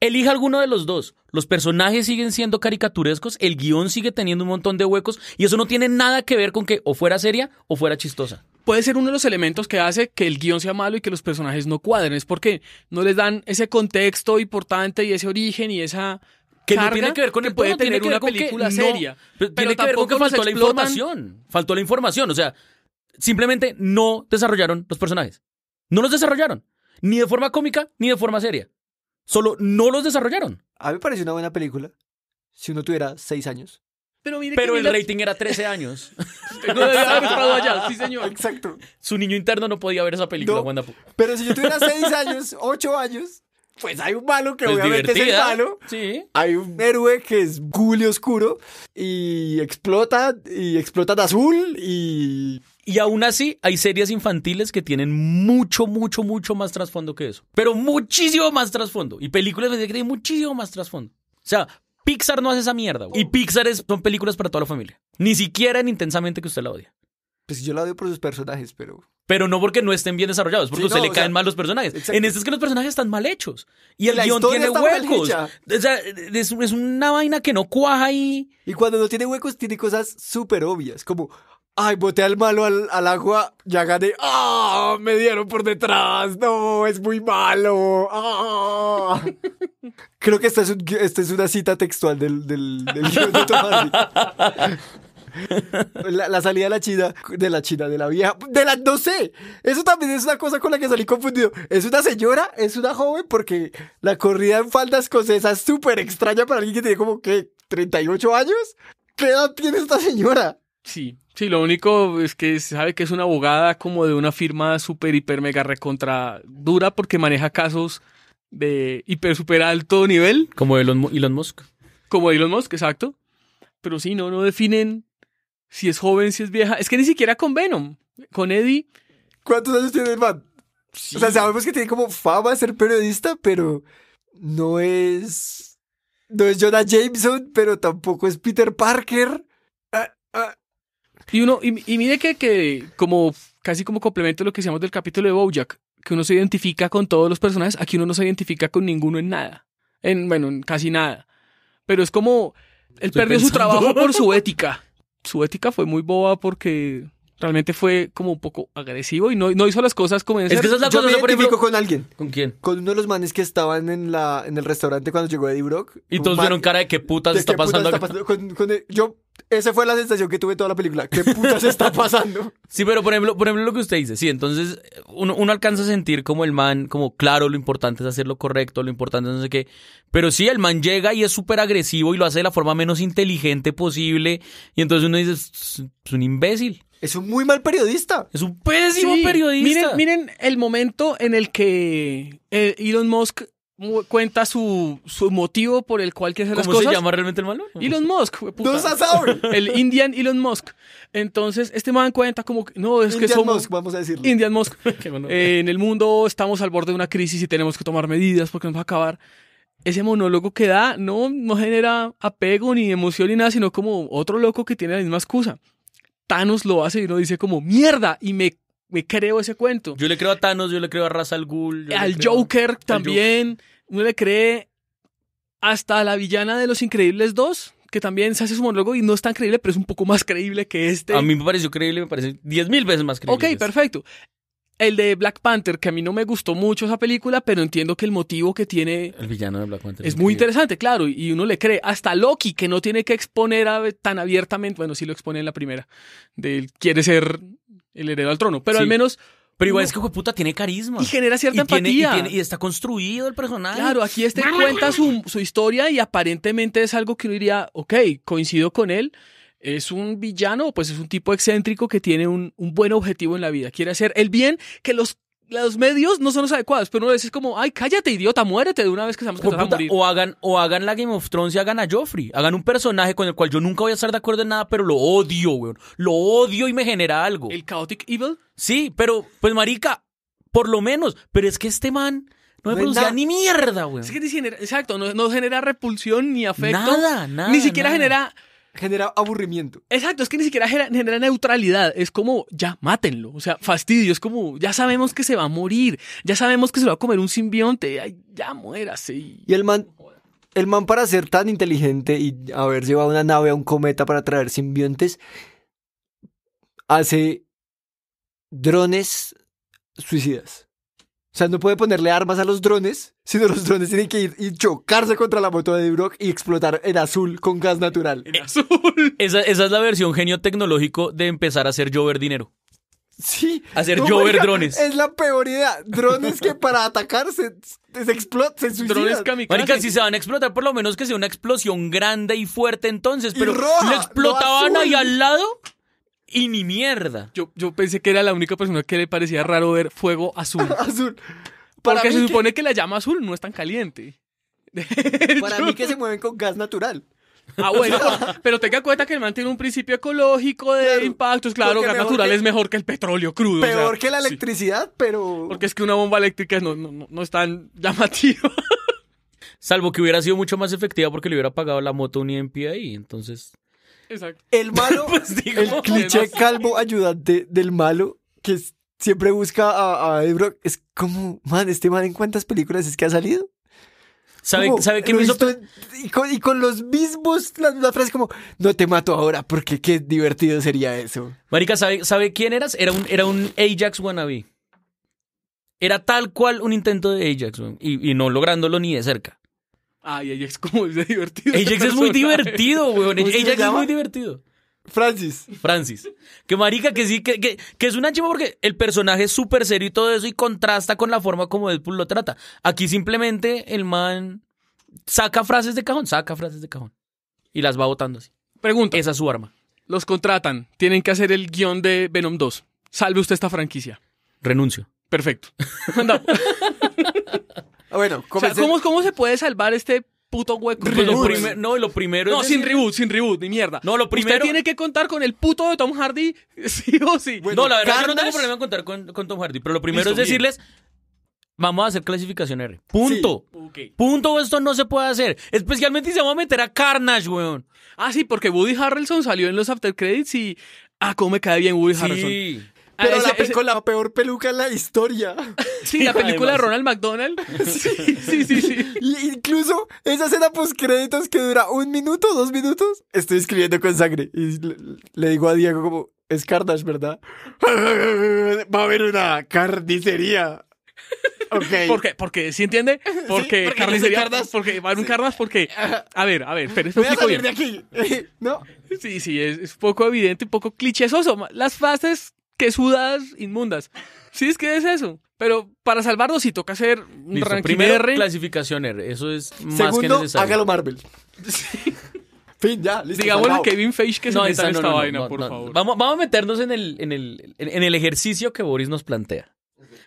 Speaker 1: elija alguno de los dos. Los personajes siguen siendo caricaturescos, el guion sigue teniendo un montón de huecos y eso no tiene nada que ver con que o fuera seria o fuera chistosa.
Speaker 2: Puede ser uno de los elementos que hace que el guion sea malo y que los personajes no cuadren. Es porque no les dan ese contexto importante y ese origen y esa
Speaker 1: Que no
Speaker 2: carga
Speaker 1: tiene que ver con el
Speaker 2: puede
Speaker 1: tono, tiene
Speaker 2: tener
Speaker 1: que
Speaker 2: una
Speaker 1: ver con que
Speaker 2: película
Speaker 1: no-
Speaker 2: seria.
Speaker 1: pero
Speaker 2: Pero
Speaker 1: tiene que ver con que faltó la información. Faltó la información. O sea, simplemente no desarrollaron los personajes. No los desarrollaron. Ni de forma cómica ni de forma seria. Solo no los desarrollaron.
Speaker 3: A mí me pareció una buena película. Si uno tuviera seis años.
Speaker 2: Pero, mire
Speaker 1: Pero
Speaker 2: que
Speaker 1: el
Speaker 2: mira-
Speaker 1: rating era 13 años.
Speaker 2: No debía haber allá, sí señor.
Speaker 3: Exacto.
Speaker 1: Su niño interno no podía ver esa película,
Speaker 3: No. Pero si yo tuviera seis años, ocho años, pues hay un malo que
Speaker 1: Pues
Speaker 3: obviamente es el malo.
Speaker 1: Sí.
Speaker 3: Hay un héroe que es gul y oscuro y explota y explota de azul y
Speaker 1: Y aún así, hay series infantiles que tienen mucho, mucho, mucho más trasfondo que eso. Pero muchísimo más trasfondo. Y películas que tienen muchísimo más trasfondo. O sea, Pixar no hace esa mierda. güey. Y Pixar es- son películas para toda la familia. Ni siquiera en intensamente que usted la odia.
Speaker 3: Pues yo la odio por sus personajes, pero
Speaker 1: Pero no porque no estén bien desarrollados, porque
Speaker 3: Sí, no,
Speaker 1: le
Speaker 3: o
Speaker 1: caen
Speaker 3: sea,
Speaker 1: mal los personajes.
Speaker 3: exacto.
Speaker 1: En este es que los personajes están mal hechos. Y el
Speaker 3: guion
Speaker 1: tiene huecos. O sea, es, es una vaina que no cuaja ahí.
Speaker 3: y cuando no tiene huecos tiene cosas súper obvias, como ay, boté al malo al, al agua, ya gané, ah, me dieron por detrás, no, es muy malo, ah. Creo que esta es, un- esta es una cita textual del, del, del guion de Tom Hardy. La, la salida de la china, de la china, de la vieja, de la, no sé, eso también es una cosa con la que salí confundido. ¿Es una señora? ¿Es una joven? Porque la corrida en falda escocesa es súper extraña para alguien que tiene como, que 38 años. ¿Qué edad tiene esta señora?
Speaker 2: Sí, sí, lo único es que sabe que es una abogada como de una firma super, hiper, mega recontra dura porque maneja casos de hiper, super alto nivel,
Speaker 1: Como Elon, Elon Musk.
Speaker 2: como Elon Musk, exacto. Pero sí, no, no definen si es joven, si es vieja. Es que ni siquiera con Venom, con Eddie.
Speaker 3: ¿Cuántos años tiene el man? O sea, sabemos que tiene como fama de ser periodista, pero no es. No es Jonah Jameson, pero tampoco es Peter Parker. Ah, ah.
Speaker 2: Y uno, y, y mire que, que como casi como complemento a lo que decíamos del capítulo de Bojack, que uno se identifica con todos los personajes, aquí uno no se identifica con ninguno en nada. En, bueno, en casi nada. Pero es como, él
Speaker 1: Estoy
Speaker 2: perdió su trabajo por su ética. Su ética fue muy boba porque realmente fue como un poco agresivo y no, no hizo las cosas como en
Speaker 1: Es que esa es la
Speaker 3: Yo
Speaker 1: cosa,
Speaker 3: me
Speaker 1: o sea, por
Speaker 3: identifico
Speaker 1: ejemplo...
Speaker 3: con alguien.
Speaker 1: ¿Con quién?
Speaker 3: Con uno de los manes que estaban en, la, en el restaurante cuando llegó Eddie Brock.
Speaker 1: Y
Speaker 3: Un
Speaker 1: todos
Speaker 3: man-
Speaker 1: vieron cara de qué putas
Speaker 3: ¿de
Speaker 1: está
Speaker 3: qué putas
Speaker 1: pasando
Speaker 3: está
Speaker 1: acá.
Speaker 3: pasando? Con- con el- yo, esa fue la sensación que tuve toda la película. ¿Qué putas está pasando?
Speaker 1: Sí, pero por ejemplo, por ejemplo lo que usted dice, sí, entonces uno, uno alcanza a sentir como el man, como claro, lo importante es hacer lo correcto, lo importante es no sé qué, pero sí, el man llega y es súper agresivo y lo hace de la forma menos inteligente posible y entonces uno dice, es es un imbécil,
Speaker 3: Es un muy mal periodista.
Speaker 1: es un pésimo
Speaker 2: Sí,
Speaker 1: periodista.
Speaker 2: Miren, miren el momento en el que eh, Elon Musk mu- cuenta su, su motivo por el cual quiere hacer las
Speaker 1: ¿Cómo se
Speaker 2: cosas.
Speaker 1: llama realmente el malo?
Speaker 2: Elon Musk, puta.
Speaker 3: No
Speaker 2: el Indian Elon Musk. Entonces, este man cuenta como que no, es que
Speaker 3: Indian
Speaker 2: somos
Speaker 3: Musk, vamos a decirlo.
Speaker 2: Indian Musk.
Speaker 1: Bueno.
Speaker 2: Eh, en el mundo estamos al borde de una crisis y tenemos que tomar medidas porque nos va a acabar. Ese monólogo que da no, no genera apego ni emoción ni nada, sino como otro loco que tiene la misma excusa. Thanos lo hace y uno dice como mierda y me, me creo ese cuento.
Speaker 1: Yo le creo a Thanos, yo le creo a Ra's al Ghul.
Speaker 2: Al
Speaker 1: creo
Speaker 2: Joker también. Uno le cree hasta a la villana de Los Increíbles 2, que también se hace su monólogo y no es tan creíble, pero es un poco más creíble que este.
Speaker 1: A mí me pareció creíble, me parece diez mil veces más creíble.
Speaker 2: Ok, perfecto. El de Black Panther, que a mí no me gustó mucho esa película, pero entiendo que el motivo que tiene
Speaker 1: El villano de Black Panther.
Speaker 2: es muy interesante, claro, y uno le cree. Hasta Loki, que no tiene que exponer a- tan abiertamente, bueno, sí lo expone en la primera, de él quiere ser el heredero al trono, pero
Speaker 1: Sí.
Speaker 2: al menos...
Speaker 1: Pero igual
Speaker 2: uno-
Speaker 1: es que, puta, tiene carisma.
Speaker 2: Y genera cierta
Speaker 1: y tiene, y,
Speaker 2: empatía.
Speaker 1: tiene- y está construido el personaje.
Speaker 2: Claro, aquí este cuenta su, su historia y aparentemente es algo que uno diría, ok, coincido con él, es un villano, pues es un tipo excéntrico que tiene un, un buen objetivo en la vida, quiere hacer el bien que los, los medios no son los adecuados, pero uno es como, ay, cállate, idiota, muérete de una vez que sabemos que
Speaker 1: O,
Speaker 2: te vas a morir.
Speaker 1: o hagan, o hagan la Game of Thrones y hagan a Joffrey. Hagan un personaje con el cual yo nunca voy a estar de acuerdo en nada, pero lo odio, weón. Lo odio y me genera algo.
Speaker 2: El Chaotic Evil.
Speaker 1: Sí, pero, pues, marica, por lo menos. Pero es que este man no me
Speaker 3: No
Speaker 1: producía
Speaker 3: nada.
Speaker 1: ni mierda, weón.
Speaker 2: Es que ni genera- exacto, no, no genera repulsión ni afecto.
Speaker 1: Nada, nada,
Speaker 2: Ni siquiera
Speaker 1: nada.
Speaker 2: genera
Speaker 3: Genera aburrimiento.
Speaker 2: Exacto, es que ni siquiera genera, genera neutralidad. Es como, ya, mátenlo. O sea, fastidio. Es como, ya sabemos que se va a morir. Ya sabemos que se lo va a comer un simbionte. Ay, ya muérase. Y...
Speaker 3: Y el man, el man para ser tan inteligente y haber llevado una nave a un cometa para traer simbiontes, hace drones suicidas. O sea, no puede ponerle armas a los drones, sino los drones tienen que ir y chocarse contra la moto de Brock y explotar en azul con gas natural.
Speaker 2: En azul.
Speaker 1: Esa, esa es la versión genio tecnológico de empezar a hacer llover dinero.
Speaker 3: Sí.
Speaker 1: Hacer llover
Speaker 3: marica,
Speaker 1: drones.
Speaker 3: Es la peor idea. Drones que para atacar se, se explotan, se suicidan.
Speaker 2: Drones kamikaze.
Speaker 1: Marica, si se van a explotar, por lo menos que sea una explosión grande y fuerte entonces.
Speaker 3: Y
Speaker 1: Pero
Speaker 3: roja,
Speaker 1: le explotaban
Speaker 3: no
Speaker 1: ahí al lado y ni mierda.
Speaker 2: Yo, yo pensé que era la única persona que le parecía raro ver fuego azul.
Speaker 3: azul. Para
Speaker 2: Porque se
Speaker 3: que-
Speaker 2: supone que la llama azul no es tan caliente.
Speaker 3: Para mí que se mueven con gas natural.
Speaker 2: Ah, bueno, pero tenga en cuenta que el man tiene un principio ecológico de
Speaker 3: Claro,
Speaker 2: impactos. Claro, gas natural
Speaker 3: que-
Speaker 2: es mejor que el petróleo crudo. o sea,
Speaker 3: Peor que la
Speaker 2: sí.
Speaker 3: electricidad, pero...
Speaker 2: Porque es que una bomba eléctrica no, no, no- no es tan llamativa.
Speaker 1: Salvo que hubiera sido mucho más efectiva porque le hubiera pagado la moto un EMP ahí. Entonces,
Speaker 2: Exacto.
Speaker 3: El malo,
Speaker 1: Pues digo,
Speaker 3: el cliché calvo ayudante del malo que siempre busca a, a Brock, es como, man, este man en cuántas películas es que ha salido.
Speaker 1: ¿sabe,
Speaker 3: Como,
Speaker 1: ¿sabe qué me hizo?
Speaker 3: y, con, y con los mismos, la, la frase como, no te mato ahora, porque qué divertido sería eso.
Speaker 1: Marica, ¿sabe, ¿sabe quién eras? Era un, era un Ajax wannabe. Era tal cual un intento de Ajax, y no lográndolo ni de cerca.
Speaker 2: Ay, Ajax, como es de divertido.
Speaker 1: Ajax es muy divertido, weón.
Speaker 3: ¿Cómo se
Speaker 1: Ajax es muy divertido.
Speaker 3: Francis,
Speaker 1: Francis. Que marica, que sí, que, que, que es una chiva porque el personaje es súper serio y todo eso y contrasta con la forma como Deadpool lo trata. Aquí simplemente el man saca frases de cajón, saca frases de cajón. Y las va botando así.
Speaker 2: Pregunta.
Speaker 1: Esa es su arma.
Speaker 2: los contratan, tienen que hacer el guion de Venom 2. Salve usted esta franquicia.
Speaker 1: Renuncio.
Speaker 2: Perfecto.
Speaker 3: Ah, bueno,
Speaker 2: O sea,
Speaker 3: comencé-
Speaker 2: ¿cómo, ¿Cómo se puede salvar este puto hueco?
Speaker 1: Pues lo primer- no, lo primero
Speaker 2: No,
Speaker 1: es
Speaker 2: sin
Speaker 1: decir-
Speaker 2: reboot, sin reboot, ni mierda.
Speaker 1: No, lo primero-
Speaker 2: Usted tiene que contar con el puto de Tom Hardy, sí o sí.
Speaker 3: Bueno,
Speaker 1: no, la verdad yo no tengo problema en contar con, con Tom Hardy, pero lo primero
Speaker 2: Listo,
Speaker 1: es decirles, vamos a hacer clasificación R. Punto.
Speaker 2: Ok.
Speaker 1: Punto, esto no se puede hacer. Especialmente si vamos a meter a Carnage, weón.
Speaker 2: Ah, sí, porque Woody Harrelson salió en los after credits y... Ah, cómo me cae bien Woody Harrelson.
Speaker 1: Sí.
Speaker 2: Ah,
Speaker 3: Pero
Speaker 2: ese-
Speaker 3: la,
Speaker 2: ese-
Speaker 3: con la peor peluca en la historia.
Speaker 2: Sí, la película de
Speaker 1: además.
Speaker 2: Ronald McDonald. Sí, sí, sí. sí.
Speaker 3: Y incluso esa escena post créditos que dura un minuto, dos minutos, estoy escribiendo con sangre. Y le, le digo a Diego como, es Carnage, ¿verdad? Va a haber una carnicería. Ok.
Speaker 2: ¿Por qué? Porque, ¿sí entiende? Porque
Speaker 3: porque
Speaker 2: carnicería...
Speaker 3: yo soy Cardas.
Speaker 2: Porque va a haber un Cardas porque... A ver, a ver,
Speaker 3: a
Speaker 2: explico
Speaker 3: salir
Speaker 2: bien.
Speaker 3: de aquí. ¿No?
Speaker 2: Sí, sí, es, es poco evidente, un poco clichésoso. Las frases que sudas inmundas. Sí, es que es eso. Pero para salvarlo sí toca hacer un
Speaker 1: Listo,
Speaker 2: ranking
Speaker 1: primero
Speaker 2: R.
Speaker 1: clasificación R. Eso es más que necesario.
Speaker 3: hágalo Marvel. Fin, ya, listo.
Speaker 2: Digámosle a. Kevin Feige que se
Speaker 1: No,
Speaker 2: meta
Speaker 1: esa-
Speaker 2: en
Speaker 1: no,
Speaker 2: esta
Speaker 1: no,
Speaker 2: vaina,
Speaker 1: no,
Speaker 2: por
Speaker 1: no.
Speaker 2: favor.
Speaker 1: Vamos, vamos a meternos en el, en, el, en, en el ejercicio que Boris nos plantea.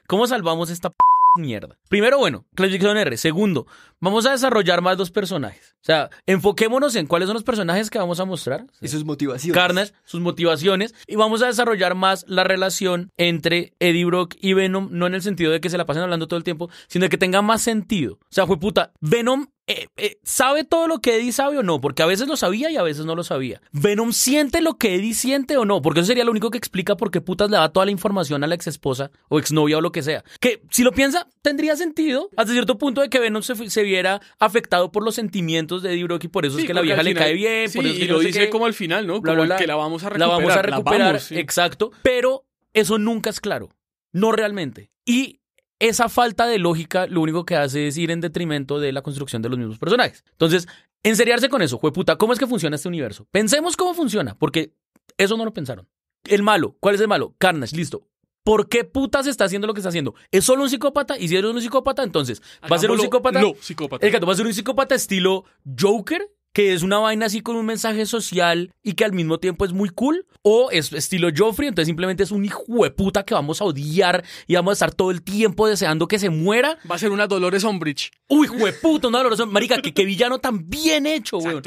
Speaker 1: ¿Cómo salvamos esta p mierda? Primero, bueno, clasificación R. Segundo, vamos a desarrollar más dos personajes. O sea, enfoquémonos en cuáles son los personajes que vamos a mostrar.
Speaker 3: Y sus motivaciones.
Speaker 1: Carnage, sus motivaciones, y vamos a desarrollar más la relación entre Eddie Brock y Venom, no en el sentido de que se la pasen hablando todo el tiempo, sino de que tenga más sentido. O sea, fue puta, Venom eh, eh, sabe todo lo que Eddie sabe o no, porque a veces lo sabía y a veces no lo sabía. Venom siente lo que Eddie siente o no, porque eso sería lo único que explica por qué putas le da toda la información a la ex esposa o exnovia o lo que sea. Que si lo piensa, tendría sentido hasta cierto punto de que Venom se, se viera afectado por los sentimientos de Eddie Brock y por eso es que la vieja le cae bien,
Speaker 2: sí,
Speaker 1: por eso es
Speaker 2: y lo
Speaker 1: no sé
Speaker 2: dice
Speaker 1: qué
Speaker 2: como al final, ¿no?
Speaker 1: bla,
Speaker 2: Como
Speaker 1: bla,
Speaker 2: que la vamos a
Speaker 1: La
Speaker 2: recuperar.
Speaker 1: vamos a recuperar,
Speaker 2: vamos, sí.
Speaker 1: exacto. Pero eso nunca es claro. No realmente. Y esa falta de lógica lo único que hace es ir en detrimento de la construcción de los mismos personajes. Entonces, enseriarse con eso, puta, ¿cómo es que funciona este universo? Pensemos cómo funciona, porque eso no lo pensaron. El malo, ¿cuál es el malo? Carnage, listo. ¿Por qué putas está haciendo lo que está haciendo? ¿Es solo un psicópata? Y si eres un psicópata, entonces, ¿va a ser un psicópata?
Speaker 2: lo psicópata.
Speaker 1: El gato va a ser un psicópata estilo Joker, que es una vaina así con un mensaje social y que al mismo tiempo es muy cool. O es estilo Joffrey, entonces simplemente es un hijo de puta que vamos a odiar y vamos a estar todo el tiempo deseando que se muera.
Speaker 2: Va a ser una Dolores Umbridge.
Speaker 1: Uy, hijo de puta, una dolorosa. Marica, que, que villano tan bien hecho, güey.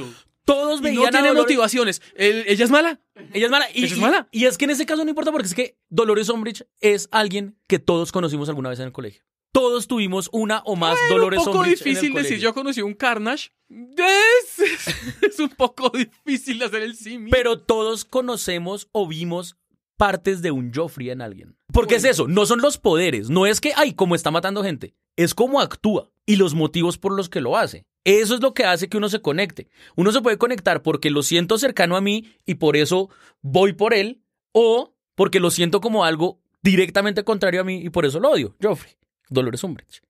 Speaker 1: Todos veían
Speaker 2: no
Speaker 1: a
Speaker 2: tiene
Speaker 1: Dolores-
Speaker 2: motivaciones. El- ella es mala.
Speaker 1: Ella es mala. Y,
Speaker 2: Ella es mala.
Speaker 1: Y, y es que en ese caso no importa porque es que Dolores Umbridge es alguien que todos conocimos alguna vez en el colegio. Todos tuvimos una o más Dolores
Speaker 2: es un poco
Speaker 1: Umbridge en el
Speaker 2: difícil decir,
Speaker 1: colegio.
Speaker 2: yo conocí un Carnage. Es, es un poco difícil hacer el símil.
Speaker 1: Pero todos conocemos o vimos partes de un Joffrey en alguien. Porque es eso, no son los poderes, no es que, ay, como está matando gente, es cómo actúa y los motivos por los que lo hace. Eso es lo que hace que uno se conecte. Uno se puede conectar porque lo siento cercano a mí y por eso voy por él, o porque lo siento como algo directamente contrario a mí y por eso lo odio. Joffrey, Dolores Umbridge.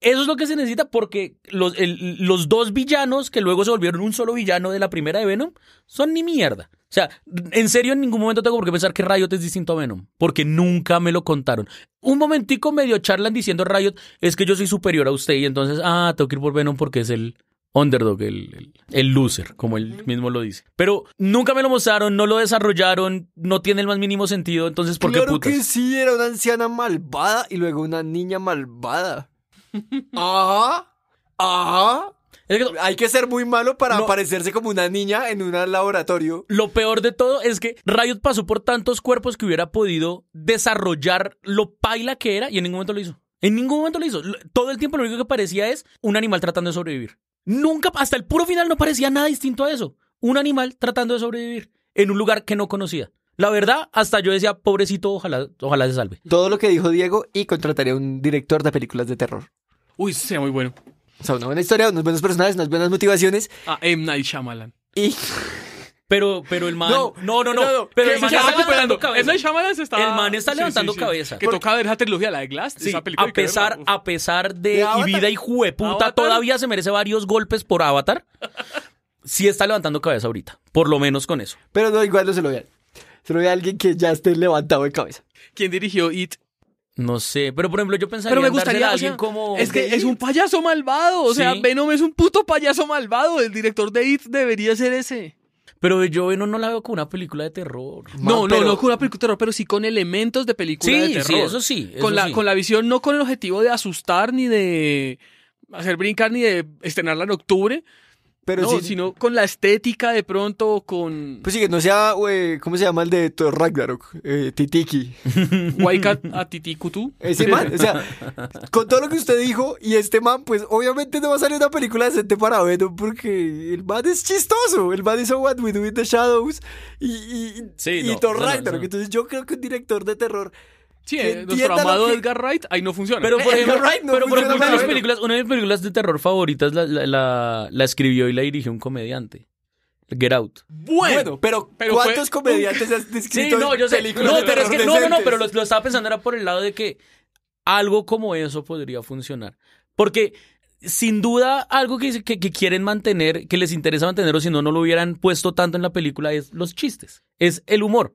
Speaker 1: Eso es lo que se necesita porque los, el- los dos villanos que luego se volvieron un solo villano de la primera de Venom son ni mierda. O sea, en serio en ningún momento tengo por qué pensar que Riot es distinto a Venom, porque nunca me lo contaron. Un momentico medio charlan diciendo Riot, es que yo soy superior a usted y entonces, ah, tengo que ir por Venom porque es el underdog, el, el, el loser, como él mismo lo dice. Pero nunca me lo mostraron, no lo desarrollaron, no tiene el más mínimo sentido, entonces, ¿por qué
Speaker 3: claro
Speaker 1: putas?
Speaker 3: que sí, era una anciana malvada y luego una niña malvada. Ajá. Ajá.
Speaker 1: Es que
Speaker 3: Hay que ser muy malo para
Speaker 1: No.
Speaker 3: parecerse como una niña en un laboratorio.
Speaker 1: Lo peor de todo es que Riot pasó por tantos cuerpos que hubiera podido desarrollar lo paila que era y en ningún momento lo hizo. En ningún momento lo hizo. Todo el tiempo lo único que parecía es un animal tratando de sobrevivir. Nunca, hasta el puro final no parecía nada distinto a eso. Un animal tratando de sobrevivir en un lugar que no conocía. La verdad, hasta yo decía, pobrecito, ojalá, ojalá se salve.
Speaker 3: Todo lo que dijo Diego y contrataría a un director de películas de terror.
Speaker 2: Uy, sea muy bueno.
Speaker 3: O sea, una buena historia, unos buenos personajes, unas buenas motivaciones
Speaker 2: A M. Night Shyamalan.
Speaker 3: y...
Speaker 1: Pero, pero el man.
Speaker 3: No,
Speaker 1: no, no. no,
Speaker 3: no, no,
Speaker 1: pero el man
Speaker 2: está
Speaker 1: está
Speaker 2: recuperando. se está...
Speaker 1: El man está levantando cabeza.
Speaker 2: Que toca ver esa trilogía, la de Glass.
Speaker 1: Sí,
Speaker 2: esa película
Speaker 1: a pesar,
Speaker 2: verla.
Speaker 1: a pesar
Speaker 3: ¿De
Speaker 1: de y vida y jueputa, todavía se merece varios golpes por Avatar. Sí está levantando cabeza ahorita, por lo menos con eso.
Speaker 3: Pero no, igual no se lo vean. Se lo ve a alguien que ya esté levantado de cabeza.
Speaker 2: ¿Quién dirigió It?
Speaker 1: No sé, pero por ejemplo yo pensaría
Speaker 2: Pero me
Speaker 1: en dársela
Speaker 2: gustaría,
Speaker 1: a
Speaker 2: o
Speaker 1: alguien
Speaker 2: sea,
Speaker 1: como
Speaker 2: Es que es un payaso malvado. O sea. Venom es un puto payaso malvado. El director de It debería ser ese.
Speaker 1: Pero yo Venom no la veo como una película de terror.
Speaker 2: No,
Speaker 3: Man,
Speaker 2: no,
Speaker 3: pero-
Speaker 2: no con una película de terror, pero sí con elementos de película de terror.
Speaker 1: sí, eso sí. eso
Speaker 2: con, la,
Speaker 1: sí.
Speaker 2: con la visión, no con el objetivo de asustar ni de hacer brincar ni de estrenarla en octubre,
Speaker 3: Pero
Speaker 2: no,
Speaker 3: sí,
Speaker 2: sino con la estética de pronto, con
Speaker 3: Pues sí, que no sea, güey, ¿cómo se llama el de Thor Ragnarok? Eh, Titiki.
Speaker 2: Waikat Atitikutu.
Speaker 3: Ese man, o sea, con todo lo que usted dijo y este man, pues obviamente no va a salir una película decente para Venom porque el man es chistoso. El man hizo What We Do in the Shadows y, y,
Speaker 1: Sí,
Speaker 3: y
Speaker 1: no,
Speaker 3: Thor
Speaker 1: no, no,
Speaker 3: Ragnarok. Entonces yo creo que un director de terror
Speaker 2: Sí, eh, nuestro amado
Speaker 3: que-
Speaker 2: Edgar Wright, ahí no funciona.
Speaker 1: Pero por
Speaker 3: Edgar
Speaker 1: ejemplo,
Speaker 3: Wright no
Speaker 1: pero por
Speaker 3: funciona
Speaker 1: ejemplo, una de mis películas, una de mis películas de terror favoritas la, la, la- la escribió y la dirigió un comediante. Get Out.
Speaker 3: Bueno, pero,
Speaker 2: pero
Speaker 3: ¿cuántos
Speaker 2: fue-
Speaker 3: comediantes has
Speaker 1: Sí,
Speaker 3: descrito
Speaker 1: no,
Speaker 3: en
Speaker 1: yo sé.
Speaker 3: películas
Speaker 1: No,
Speaker 3: de
Speaker 1: pero es que no, no, no, pero lo, lo estaba pensando era por el lado de que algo como eso podría funcionar. Porque sin duda algo que, que, que quieren mantener, que les interesa mantener o si no, no lo hubieran puesto tanto en la película es los chistes, es el humor.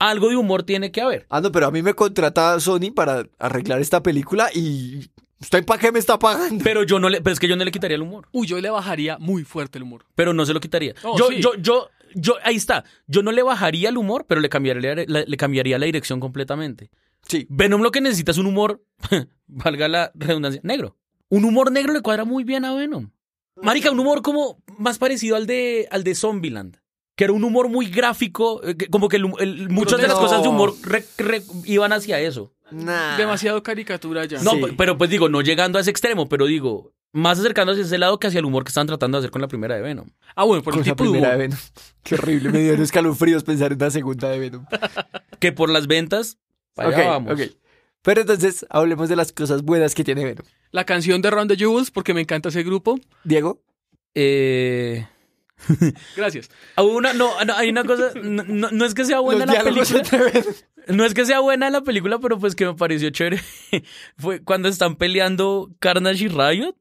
Speaker 1: Algo de humor tiene que haber.
Speaker 3: Ah, no, pero a mí me contrata Sony para arreglar esta película y... ¿Usted para qué me está pagando?
Speaker 1: Pero yo no le, pero es que yo no le quitaría el humor.
Speaker 2: Uy, yo le bajaría muy fuerte el humor.
Speaker 1: Pero no se lo quitaría.
Speaker 2: Oh,
Speaker 1: yo,
Speaker 2: sí.
Speaker 1: yo, yo, yo, ahí está. Yo no le bajaría el humor, pero le cambiaría, la- le cambiaría la dirección completamente.
Speaker 3: Sí.
Speaker 1: Venom lo que necesita es un humor, valga la redundancia, negro. Un humor negro le cuadra muy bien a Venom. Marica, un humor como más parecido al de, al de Zombieland. Que era un humor muy gráfico, eh, que como que el- el- muchas de las
Speaker 3: No.
Speaker 1: cosas de humor re- re- iban hacia eso.
Speaker 3: Nah.
Speaker 2: Demasiado caricatura ya.
Speaker 1: No,
Speaker 3: Sí.
Speaker 1: p- pero pues digo, no llegando a ese extremo, pero digo, más acercándose a ese lado que hacia el humor que estaban tratando de hacer con la primera de Venom.
Speaker 2: Ah, bueno, por
Speaker 3: Con
Speaker 2: el
Speaker 3: la
Speaker 2: tipo de
Speaker 3: primera
Speaker 2: humor.
Speaker 3: de Venom. Qué horrible, me dieron escalofríos pensar en una segunda de Venom.
Speaker 1: Que por las ventas, para
Speaker 3: ok,
Speaker 1: vamos.
Speaker 3: ok. Pero entonces, hablemos de las cosas buenas que tiene Venom.
Speaker 2: La canción de Round the Jewels, porque me encanta ese grupo.
Speaker 3: Diego.
Speaker 1: Eh,
Speaker 2: Gracias.
Speaker 1: ah, una, no, no, hay una cosa, no, no- es que sea buena
Speaker 3: los
Speaker 1: la película, no es que sea buena la película, pero pues que me pareció chévere, fue cuando están peleando Carnage y Riot,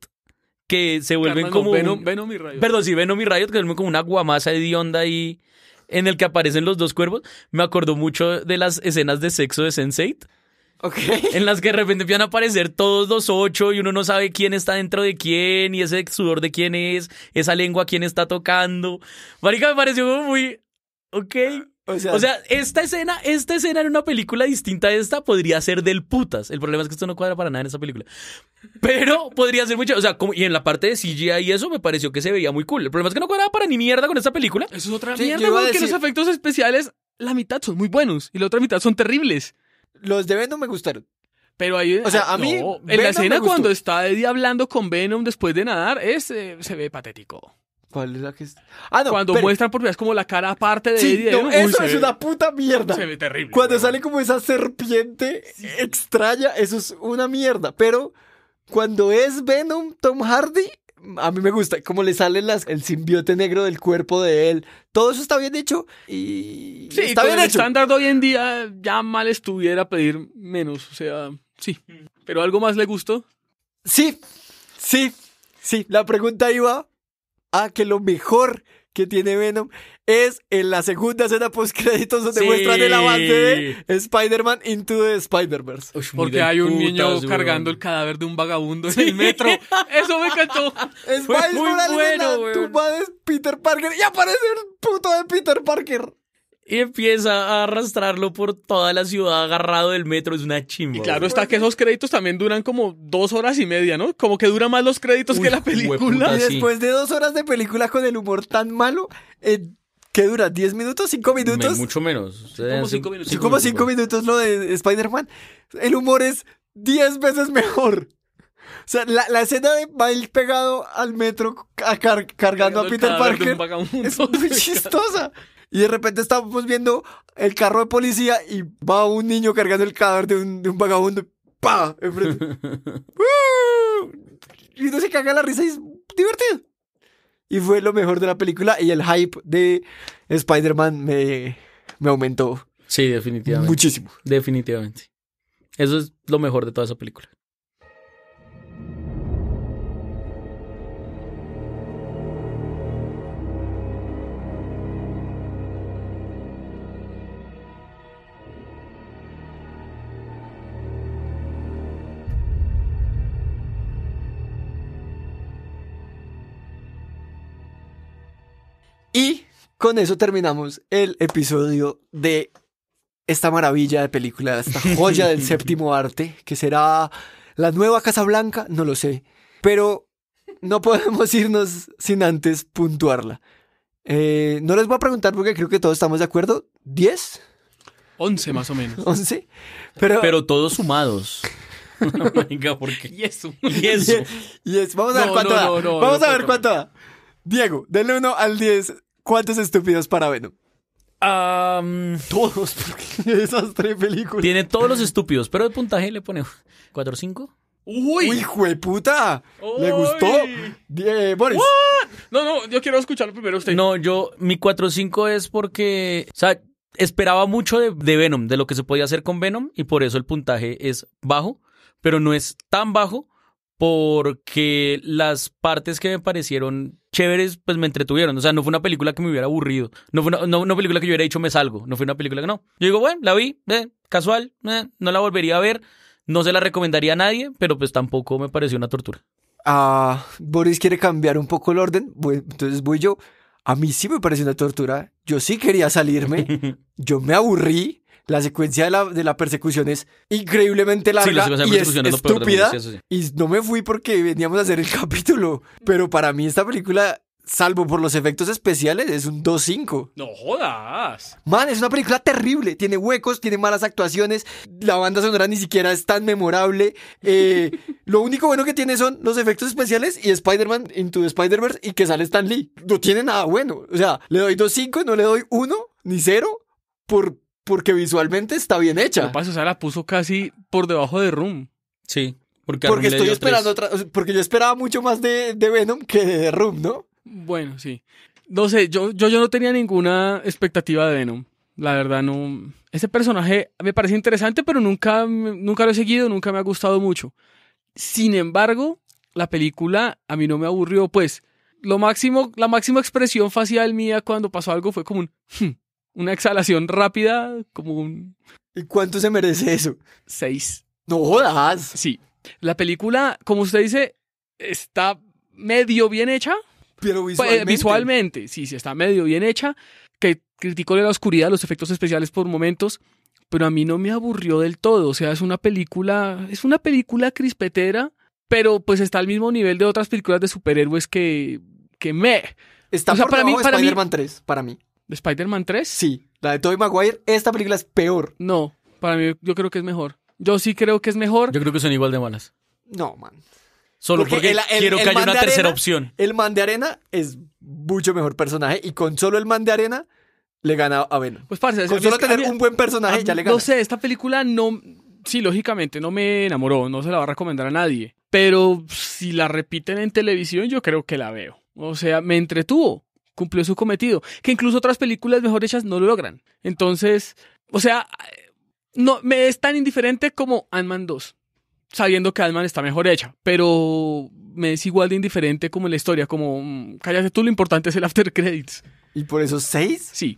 Speaker 1: que se vuelven como...
Speaker 2: Venom,
Speaker 1: un-
Speaker 2: Venom y Rayo.
Speaker 1: Perdón, sí, Venom y Riot, que se vuelven como una guamasa hedionda ahí en el que aparecen los dos cuervos. Me acordó mucho de las escenas de sexo de Sense8.
Speaker 3: Ok.
Speaker 1: En las que de repente empiezan a aparecer todos los ocho y uno no sabe quién está dentro de quién y ese sudor de quién es, esa lengua quién está tocando. Marica, me pareció como muy... Ok.
Speaker 3: O sea,
Speaker 1: O sea, esta escena, esta escena en una película distinta a esta podría ser del putas. El problema es que esto no cuadra para nada en esta película. Pero podría ser mucho, o sea, como, y en la parte de CGI y eso me pareció que se veía muy cool. El problema es que no cuadraba para ni mierda con esta película.
Speaker 2: Eso es otra
Speaker 3: Sí,
Speaker 2: mierda,
Speaker 3: yo iba a
Speaker 2: porque
Speaker 3: decir-
Speaker 2: los efectos especiales, la mitad son muy buenos y la otra mitad son terribles.
Speaker 3: Los de Venom me gustaron.
Speaker 2: Pero ahí.
Speaker 3: O sea, a mí,
Speaker 2: no, en la escena cuando está Eddie hablando con Venom después de nadar, es, eh, se ve patético.
Speaker 3: ¿Cuál es la que es? Ah, no.
Speaker 2: cuando
Speaker 3: pero-
Speaker 2: muestran por primera vez como la cara aparte de
Speaker 3: Sí,
Speaker 2: Eddie.
Speaker 3: no,
Speaker 2: uy,
Speaker 3: eso
Speaker 2: se
Speaker 3: es
Speaker 2: ve-
Speaker 3: una puta mierda.
Speaker 2: Se ve terrible.
Speaker 3: Cuando sale como esa serpiente extraña, eso es una mierda. Pero cuando es Venom, Tom Hardy, a mí me gusta. Como le sale las, el simbiote negro del cuerpo de él. Todo eso está bien hecho. Y
Speaker 2: Sí,
Speaker 3: está
Speaker 2: con
Speaker 3: bien
Speaker 2: el
Speaker 3: hecho.
Speaker 2: estándar de hoy en día ya mal estuviera pedir menos. O sea, sí. Pero algo más le gustó.
Speaker 3: Sí, sí, sí. La pregunta iba a que lo mejor que tiene Venom es en la segunda escena post créditos donde
Speaker 1: Sí.
Speaker 3: muestran el avance de Spider-Man Into the Spider-Verse.
Speaker 2: Porque hay un
Speaker 1: putas,
Speaker 2: niño
Speaker 1: weón.
Speaker 2: cargando el cadáver de un vagabundo en el metro. Eso me encantó.
Speaker 3: Es
Speaker 1: Fue muy
Speaker 3: Morales en
Speaker 1: bueno,
Speaker 3: la
Speaker 1: weón.
Speaker 3: tumba de Peter Parker y aparece el puto de Peter Parker.
Speaker 1: Y empieza a arrastrarlo por toda la ciudad agarrado del metro. Es una chimba.
Speaker 2: Y claro está que esos créditos también duran como dos horas y media, ¿no? Como que duran más los créditos
Speaker 1: Uy,
Speaker 2: que la película.
Speaker 3: Y
Speaker 1: sí.
Speaker 3: después de dos horas de película con el humor tan malo, eh, ¿qué dura? ¿10 minutos? ¿5
Speaker 1: Me-
Speaker 3: minutos?
Speaker 1: mucho menos.
Speaker 2: como cinco minutos.
Speaker 3: Sí, como 5 minutos lo de Spider-Man. El humor es 10 veces mejor. O sea, la, la escena de Miles pegado al metro a car- cargando a Peter Parker es muy chistosa. Y de repente estamos viendo el carro de policía y va un niño cargando el cadáver de un, de un vagabundo. ¡Pa! Enfrente. Y uno se caga la risa y es divertido. Y fue lo mejor de la película y el hype de Spider-Man me, me aumentó
Speaker 1: Sí, definitivamente.
Speaker 3: muchísimo.
Speaker 1: Definitivamente. Eso es lo mejor de toda esa película.
Speaker 3: Con eso terminamos el episodio de esta maravilla de película, esta joya del séptimo arte, que será la nueva Casa Blanca, no lo sé. Pero no podemos irnos sin antes puntuarla. Eh, no les voy a preguntar porque creo que todos estamos de acuerdo. ¿10?
Speaker 2: 11 más o menos.
Speaker 3: ¿11? Pero,
Speaker 1: Pero todos sumados. Venga, ¿por qué?
Speaker 2: Y eso.
Speaker 1: Y eso.
Speaker 3: y es- vamos a ver cuánto
Speaker 2: no,
Speaker 3: da.
Speaker 2: no, no,
Speaker 3: vamos
Speaker 2: no,
Speaker 3: a ver
Speaker 2: no.
Speaker 3: cuánto da. Diego, del 1 al 10, ¿cuántos estúpidos para Venom?
Speaker 1: Am,
Speaker 3: Todos, porque esas tres películas.
Speaker 1: tiene todos los estúpidos, pero de puntaje le pone 4 o 5.
Speaker 2: Uy.
Speaker 3: ¡Uy, jueputa! ¿Le
Speaker 2: Uy.
Speaker 3: gustó? Die- Boris.
Speaker 2: No, no, yo quiero escucharlo primero usted.
Speaker 1: No, yo, mi 4 o 5 es porque, o sea, esperaba mucho de, de Venom, de lo que se podía hacer con Venom, y por eso el puntaje es bajo, pero no es tan bajo porque las partes que me parecieron chéveres, pues me entretuvieron. O sea, no fue una película que me hubiera aburrido. No fue una, no una película que yo hubiera dicho me salgo. No fue una película que no. Yo digo, bueno, la vi, eh, casual, eh, no la volvería a ver. No se la recomendaría a nadie, pero pues tampoco me pareció una tortura.
Speaker 3: Ah, Boris quiere cambiar un poco el orden. Bueno, entonces voy yo. A mí sí me pareció una tortura. Yo sí quería salirme. Yo me aburrí. La secuencia de la, de la persecución es increíblemente larga
Speaker 1: Sí, la
Speaker 3: y es estúpida.
Speaker 1: sí.
Speaker 3: Y no me fui porque veníamos a hacer el capítulo. Pero para mí esta película, salvo por los efectos especiales, es un 2-5.
Speaker 2: No jodas.
Speaker 3: Man, es una película terrible. Tiene huecos, tiene malas actuaciones. La banda sonora ni siquiera es tan memorable. Eh, lo único bueno que tiene son los efectos especiales y Spider-Man Into the Spider-Verse y que sale Stan Lee. No tiene nada bueno. O sea, le doy 2.5, no le doy 1 ni 0 por, porque visualmente está bien
Speaker 2: Lo
Speaker 3: hecha.
Speaker 2: que pasa, o sea, la puso casi por debajo de Room.
Speaker 1: Sí, porque,
Speaker 3: Porque estoy esperando otra. Porque yo esperaba mucho más de, de Venom que de Room, ¿no?
Speaker 2: Bueno, sí. No sé, yo, yo, yo no tenía ninguna expectativa de Venom. La verdad, no. Ese personaje me parece interesante, pero nunca, nunca lo he seguido, nunca me ha gustado mucho. Sin embargo, la película a mí no me aburrió, pues. Lo máximo, la máxima expresión facial mía cuando pasó algo fue como un. "Hmm", una exhalación rápida, como un
Speaker 3: ¿Y cuánto se merece eso?
Speaker 2: 6.
Speaker 3: No jodas.
Speaker 2: Sí. La película, como usted dice, está medio bien hecha.
Speaker 3: Pero
Speaker 2: Pues,
Speaker 3: visualmente.
Speaker 2: visualmente, sí, sí, está medio bien hecha. Que criticó de la oscuridad, los efectos especiales por momentos, pero a mí no me aburrió del todo. O sea, es una película, es una película crispetera, pero pues está al mismo nivel de otras películas de superhéroes que, que me.
Speaker 3: Está
Speaker 2: O sea,
Speaker 3: por
Speaker 2: para mí- para mí-
Speaker 3: Spider-Man 3, para mí.
Speaker 2: ¿De Spider-Man 3?
Speaker 3: Sí, la de Tobey Maguire, esta película es peor.
Speaker 2: No, para mí yo creo que es mejor. Yo sí creo que es mejor.
Speaker 1: Yo creo que son igual de malas.
Speaker 3: No, man.
Speaker 1: Solo
Speaker 3: Porque
Speaker 1: porque,
Speaker 3: el- el-
Speaker 1: quiero
Speaker 3: el
Speaker 1: que haya una tercera opción.
Speaker 3: El man de arena es mucho mejor personaje y con solo el man de arena le gana a Venom.
Speaker 2: Pues, parce,
Speaker 3: Con solo tener
Speaker 2: mí-
Speaker 3: un buen personaje ya le gana.
Speaker 2: No sé, esta película no. Sí, lógicamente no me enamoró, no se la va a recomendar a nadie. Pero si la repiten en televisión, yo creo que la veo. O sea, me entretuvo, cumplió su cometido. Que incluso otras películas mejor hechas no lo logran. Entonces, o sea, no me es tan indiferente como Ant-Man 2. Sabiendo que Ant-Man está mejor hecha, pero me es igual de indiferente como en la historia, como mm, cállate tú, lo importante es el after credits.
Speaker 3: Y por eso 6.
Speaker 2: Sí.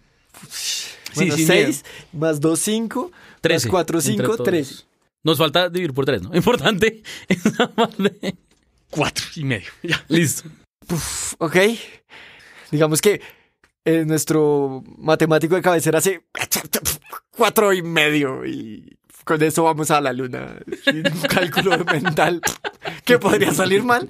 Speaker 3: Bueno,
Speaker 2: sin
Speaker 3: 6 más 2, 5. Más
Speaker 1: 13.
Speaker 3: 4,
Speaker 1: entre
Speaker 3: 5,
Speaker 1: todos.
Speaker 3: 3.
Speaker 1: Nos falta dividir por tres, ¿no? Importante. esa parte.
Speaker 2: Cuatro y medio. Ya.
Speaker 1: Listo.
Speaker 3: Ok. Digamos que eh, nuestro matemático de cabecera hace cuatro y medio y con eso vamos a la luna. Un cálculo mental que podría salir mal.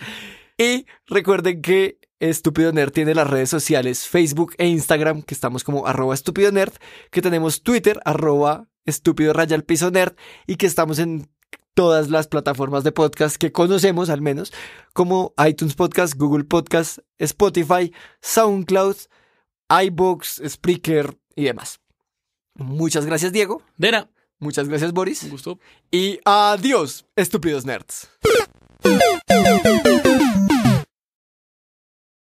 Speaker 3: Y recuerden que Estúpido Nerd tiene las redes sociales Facebook e Instagram, que estamos como arroba estúpido nerd, que tenemos Twitter, arroba estúpido raya al piso nerd, y que estamos en todas las plataformas de podcast que conocemos al menos, como iTunes Podcast, Google Podcast, Spotify, SoundCloud, iBox, Spreaker y demás. Muchas gracias, Diego.
Speaker 1: Dena.
Speaker 3: Muchas gracias, Boris.
Speaker 2: Un gusto.
Speaker 3: Y adiós, estúpidos nerds.